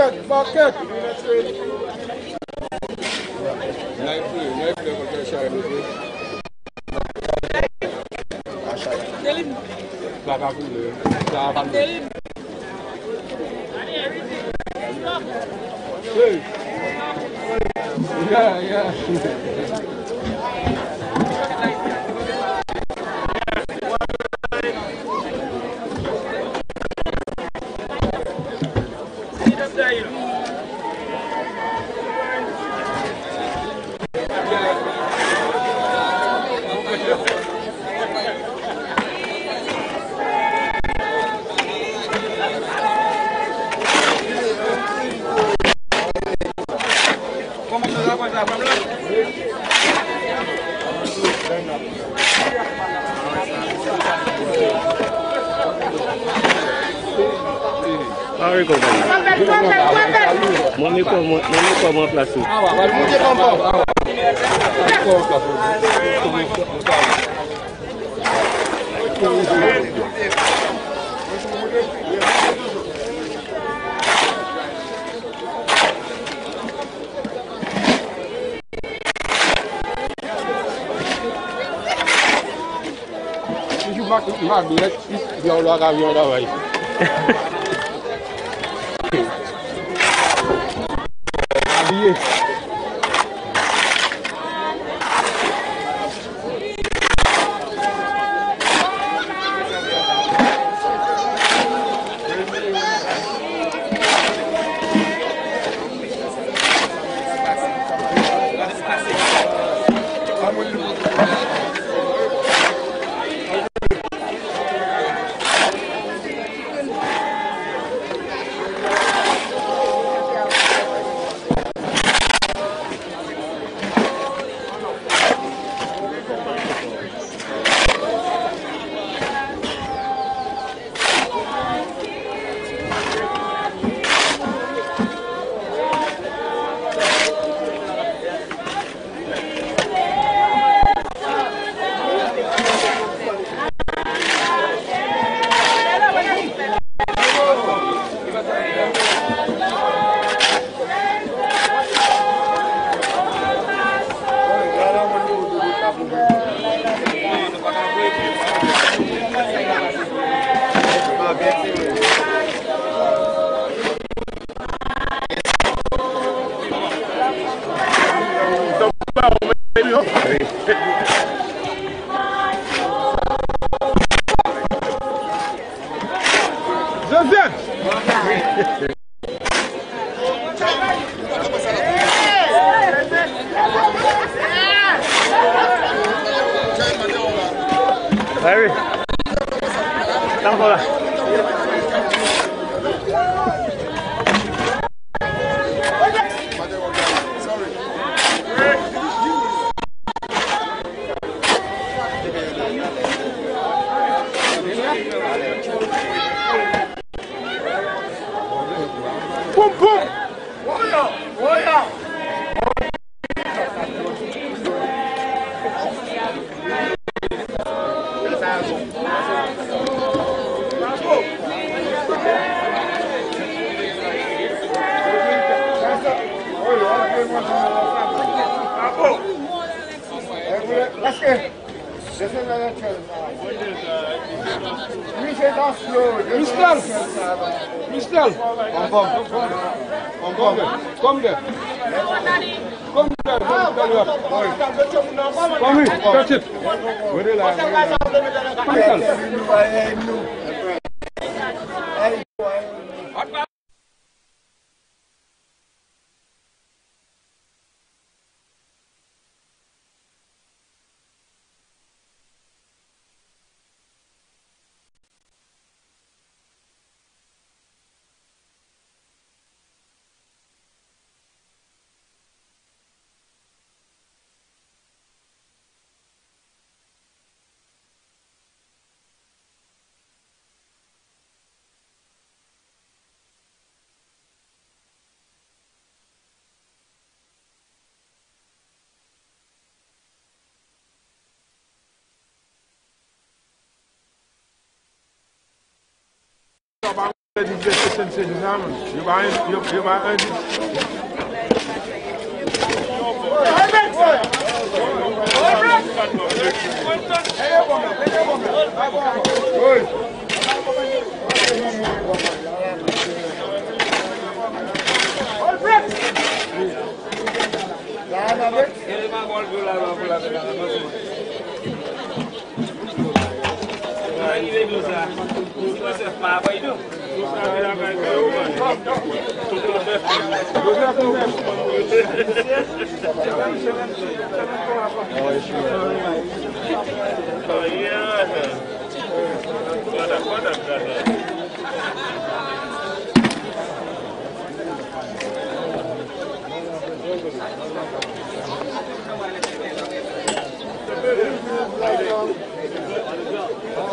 bucket, bucket. Nice play, nice play for the shot. Delim. Baba koule. Baba koule. Delim. Michel. Michel. Kom, kom. Kom, kom. Kom there. Come there. Come there. Come here. Touch it. about that is just a sensation. You mind? You, you mind? Albrecht! Albrecht! Saan yi deglu sa, si aí não, pa wè yi do. Sa wè la wè kè ou man. Toto a, a, a.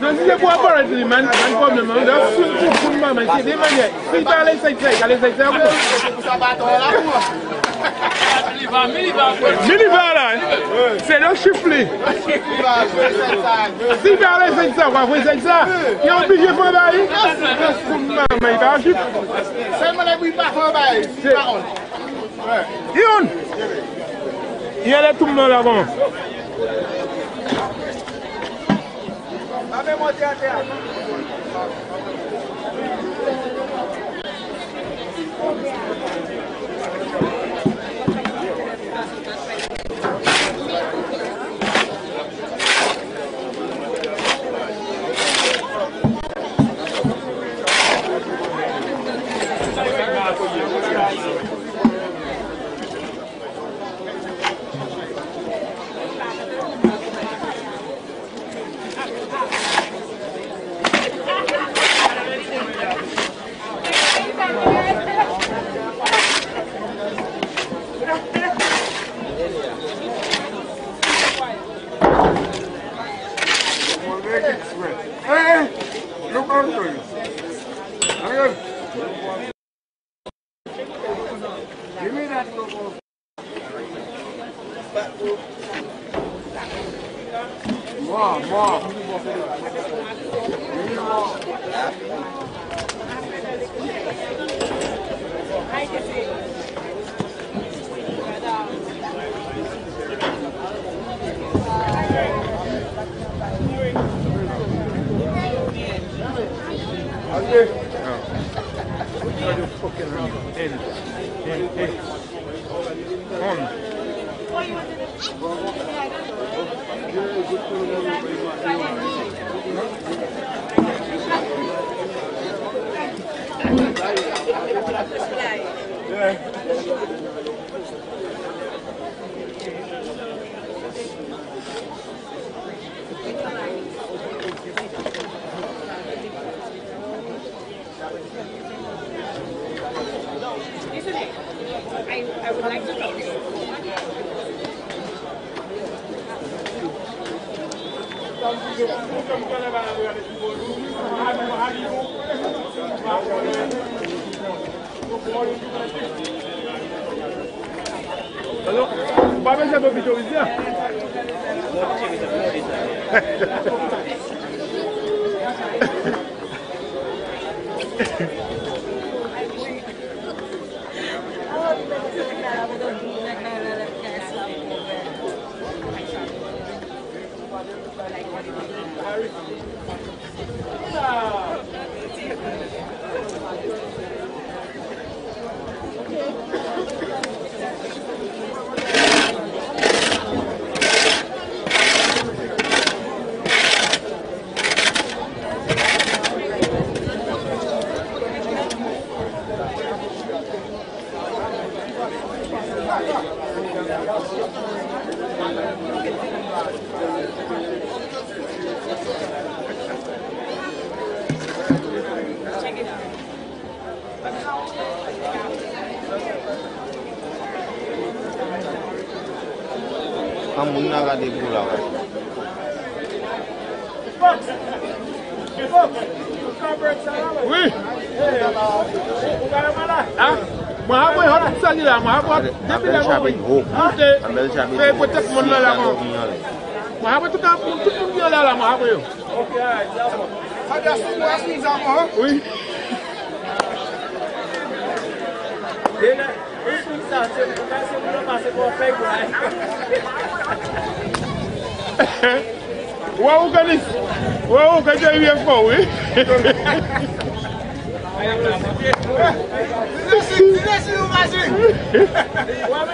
Nan si se pou aparat li man, man problem an, da sou pou pou mman man, se de manye, si ta ale sek sek, ale sek sek pou. Eh? Se pou sa baton la pou. Minivan la, se do chifli. Si ta ale sek sek, wapwe sek sek, yon bije pou bayi, pou mman man, yon chifli. Se mwen e bwi pa pou bayi, si pa on. Yon, yon le toum nan la van. Mè monte an te an. Mè monte an te an. avèk ho, an bel chabè te pou si nan do ki yon lè. Mwen apè tout an, tout moun yon lè la mwen apè yo. Ok, a, javon. Sa di asou mwen asou javon? Oui. Dene, e sou sa, se mwen kase mwen an pase pou an fèk wè. Wè ou kè nis? Wè ou kè jè yon fò wè? Dine si, dine si yon masi! Wè mè!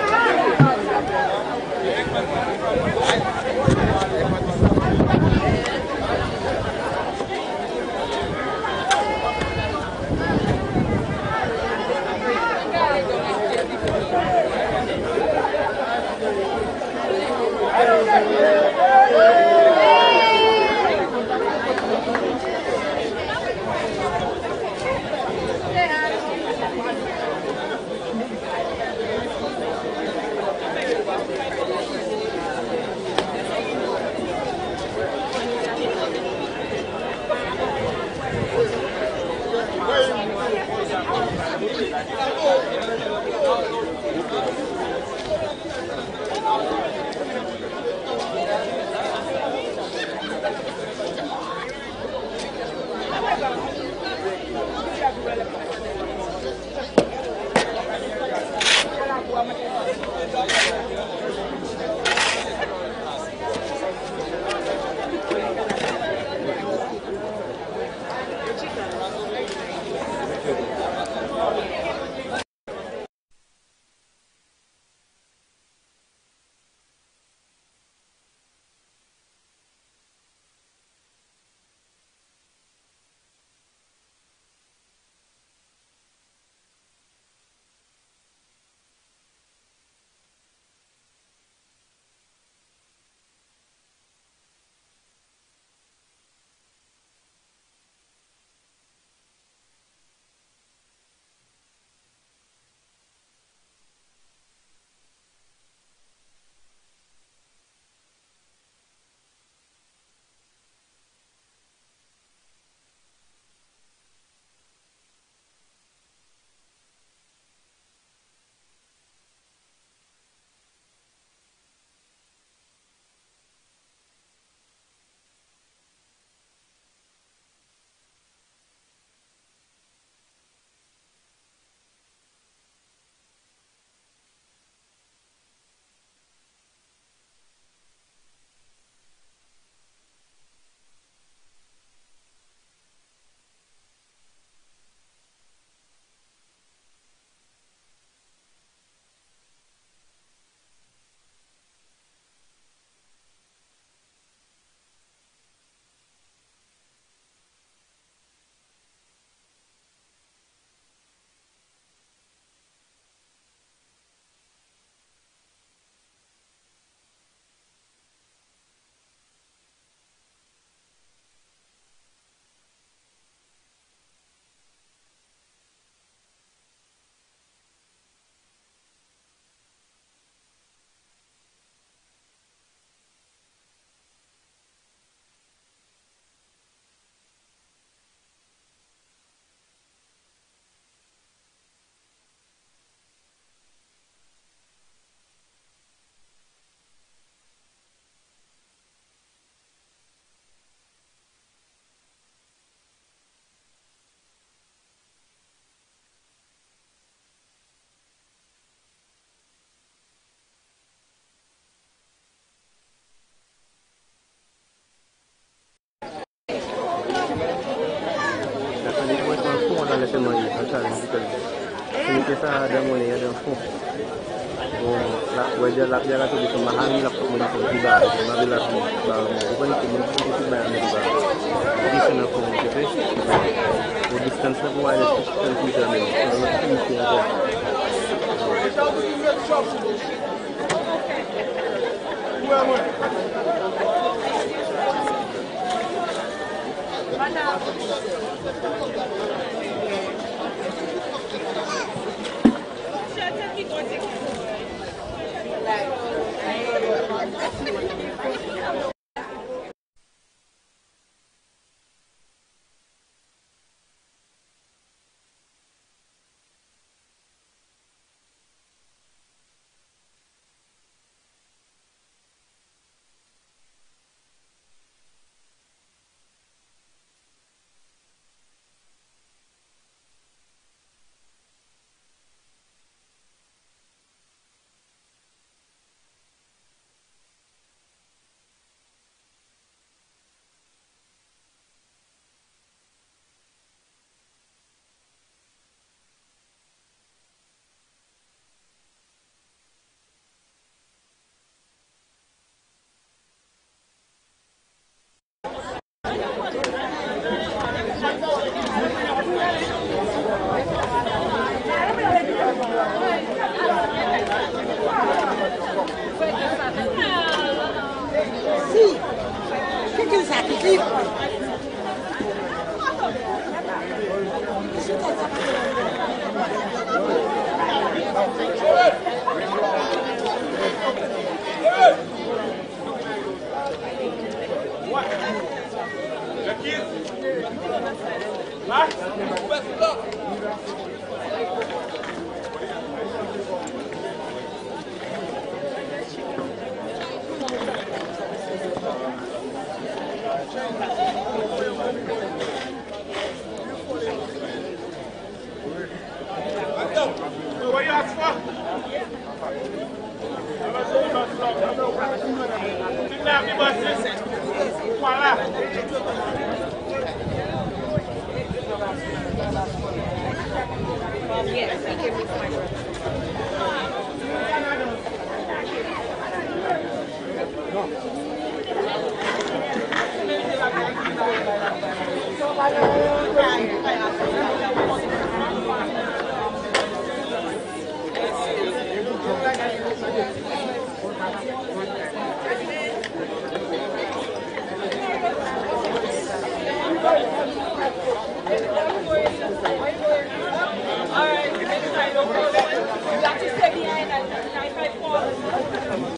Kisa damu ada fu. Oh, la wajah la jala tu bisa memahami la komunikasi tiba, nabi la baru bukan komunikasi tiba yang tiba. Jadi sana komunikasi, bu oh, distance aku ada distance tiba ni, kalau tu mesti ada. What Yes, he gave me to my brother. No. Alright, next time, no problem. You have to stay behind and if I fall.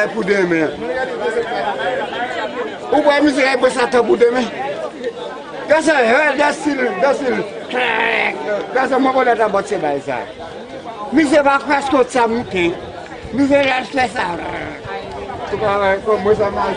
misère pour demain. Ou pas misère pour Satan pour demain. Quand ça, dans style, dans style, quand ça, moi, on a d'abord ces bails ça. Misère va presque au samoutin. Misère là, je fais ça. Tu vois, comme moi, ça marche.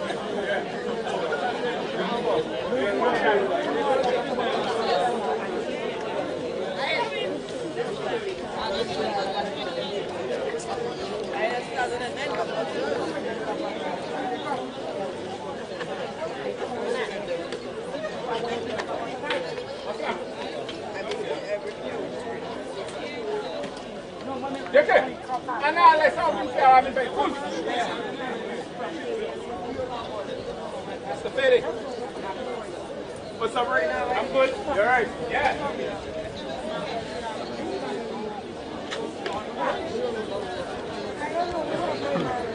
bay koul. Mr. Fede. What's up right now? I'm good. You alright? Yeah. Dai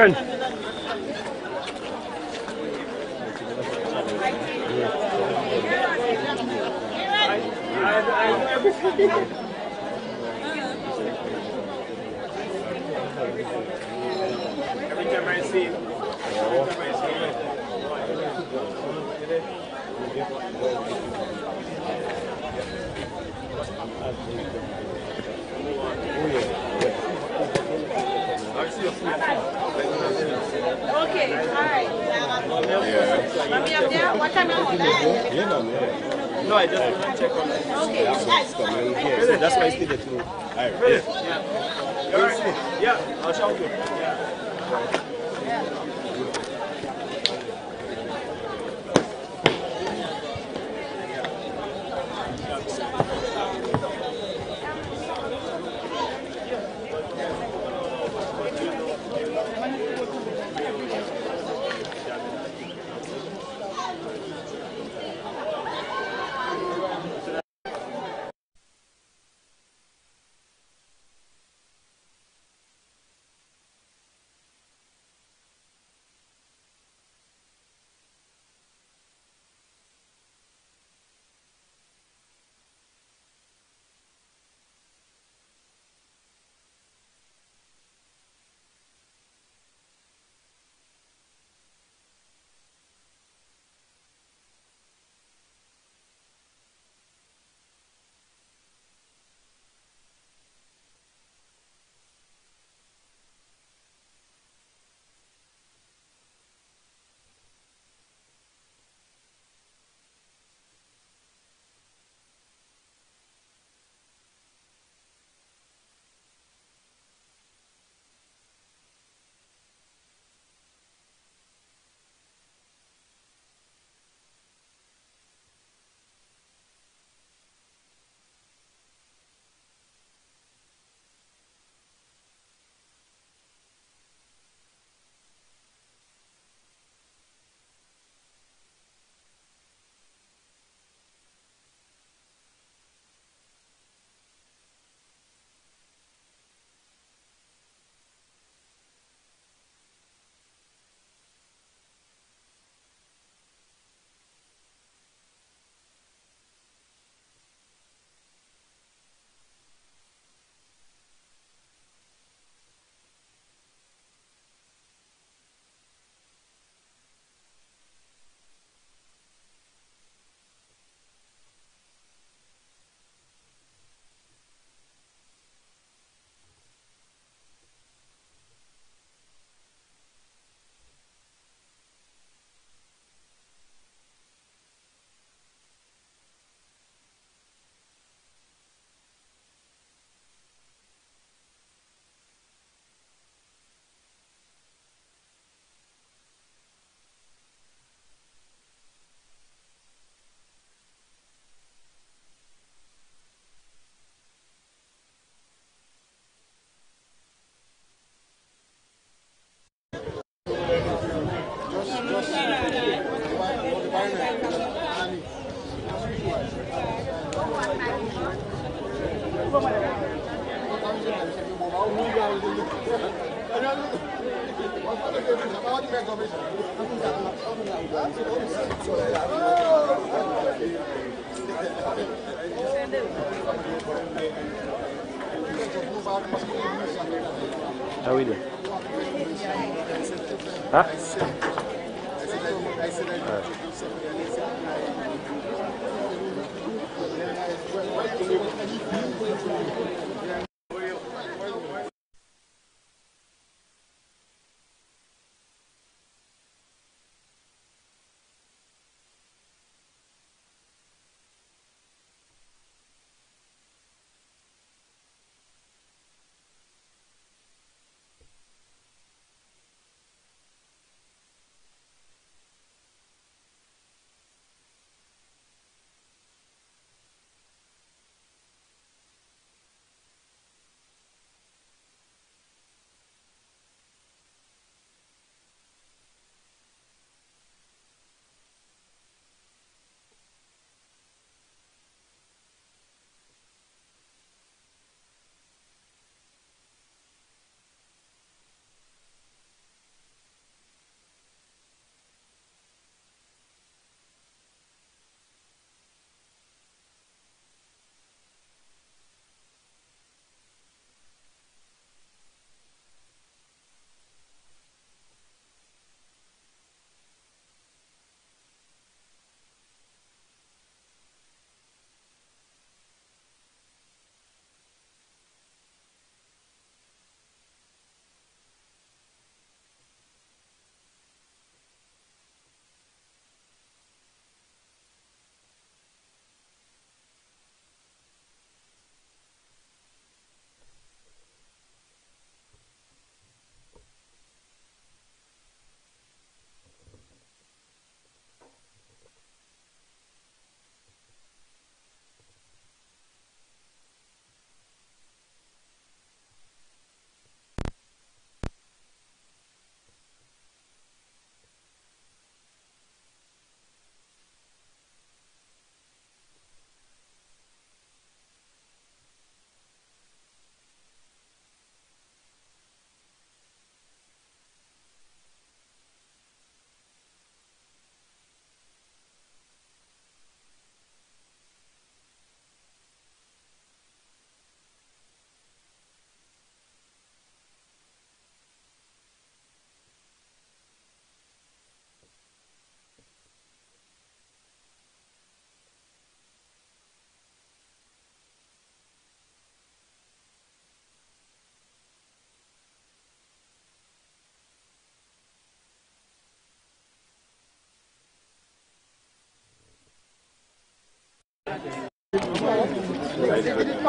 Yan. Every time I see you. Every time I see you. Okay, all right. Mommy up there? What time are you No, I just want to check on that. Okay, Yeah, that's why I stayed there too. Alright. Yeah. You alright? Yeah, I'll show you.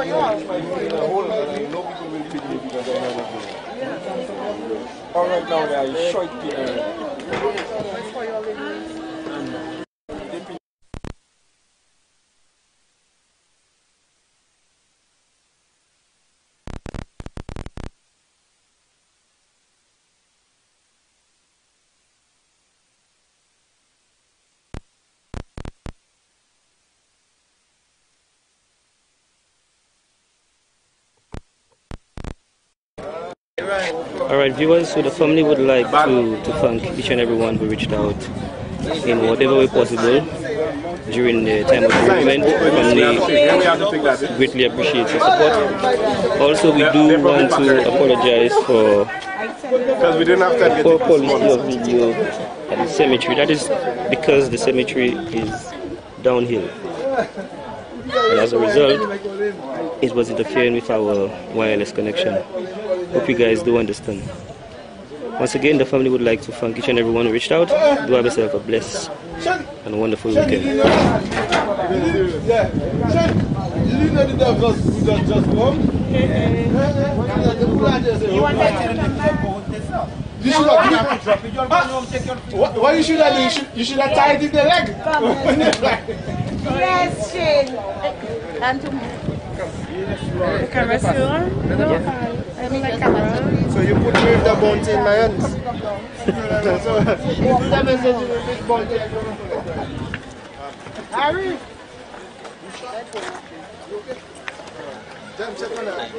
All right now, they are short people. All right, viewers, so the family would like to, to thank each and everyone who reached out in whatever way possible during the time of. The we greatly appreciate your support. Also, we do want to apologize for Because we didn't have time quality of video at the cemetery. That is because the cemetery is downhill. And as a result, it was interfering with our wireless connection. Hope you guys do understand. Once again, the family would like to thank each and everyone who reached out. Do have yourself a blessed and wonderful weekend. You know the dog just, just, just come? You want You should have what, what you should have done, you should, you should have tied it the leg. Yes, Shane. And to the camera still on? No, So you put me with the bounty in my hands. so, the message with bounty. Harry! Jam, check on that.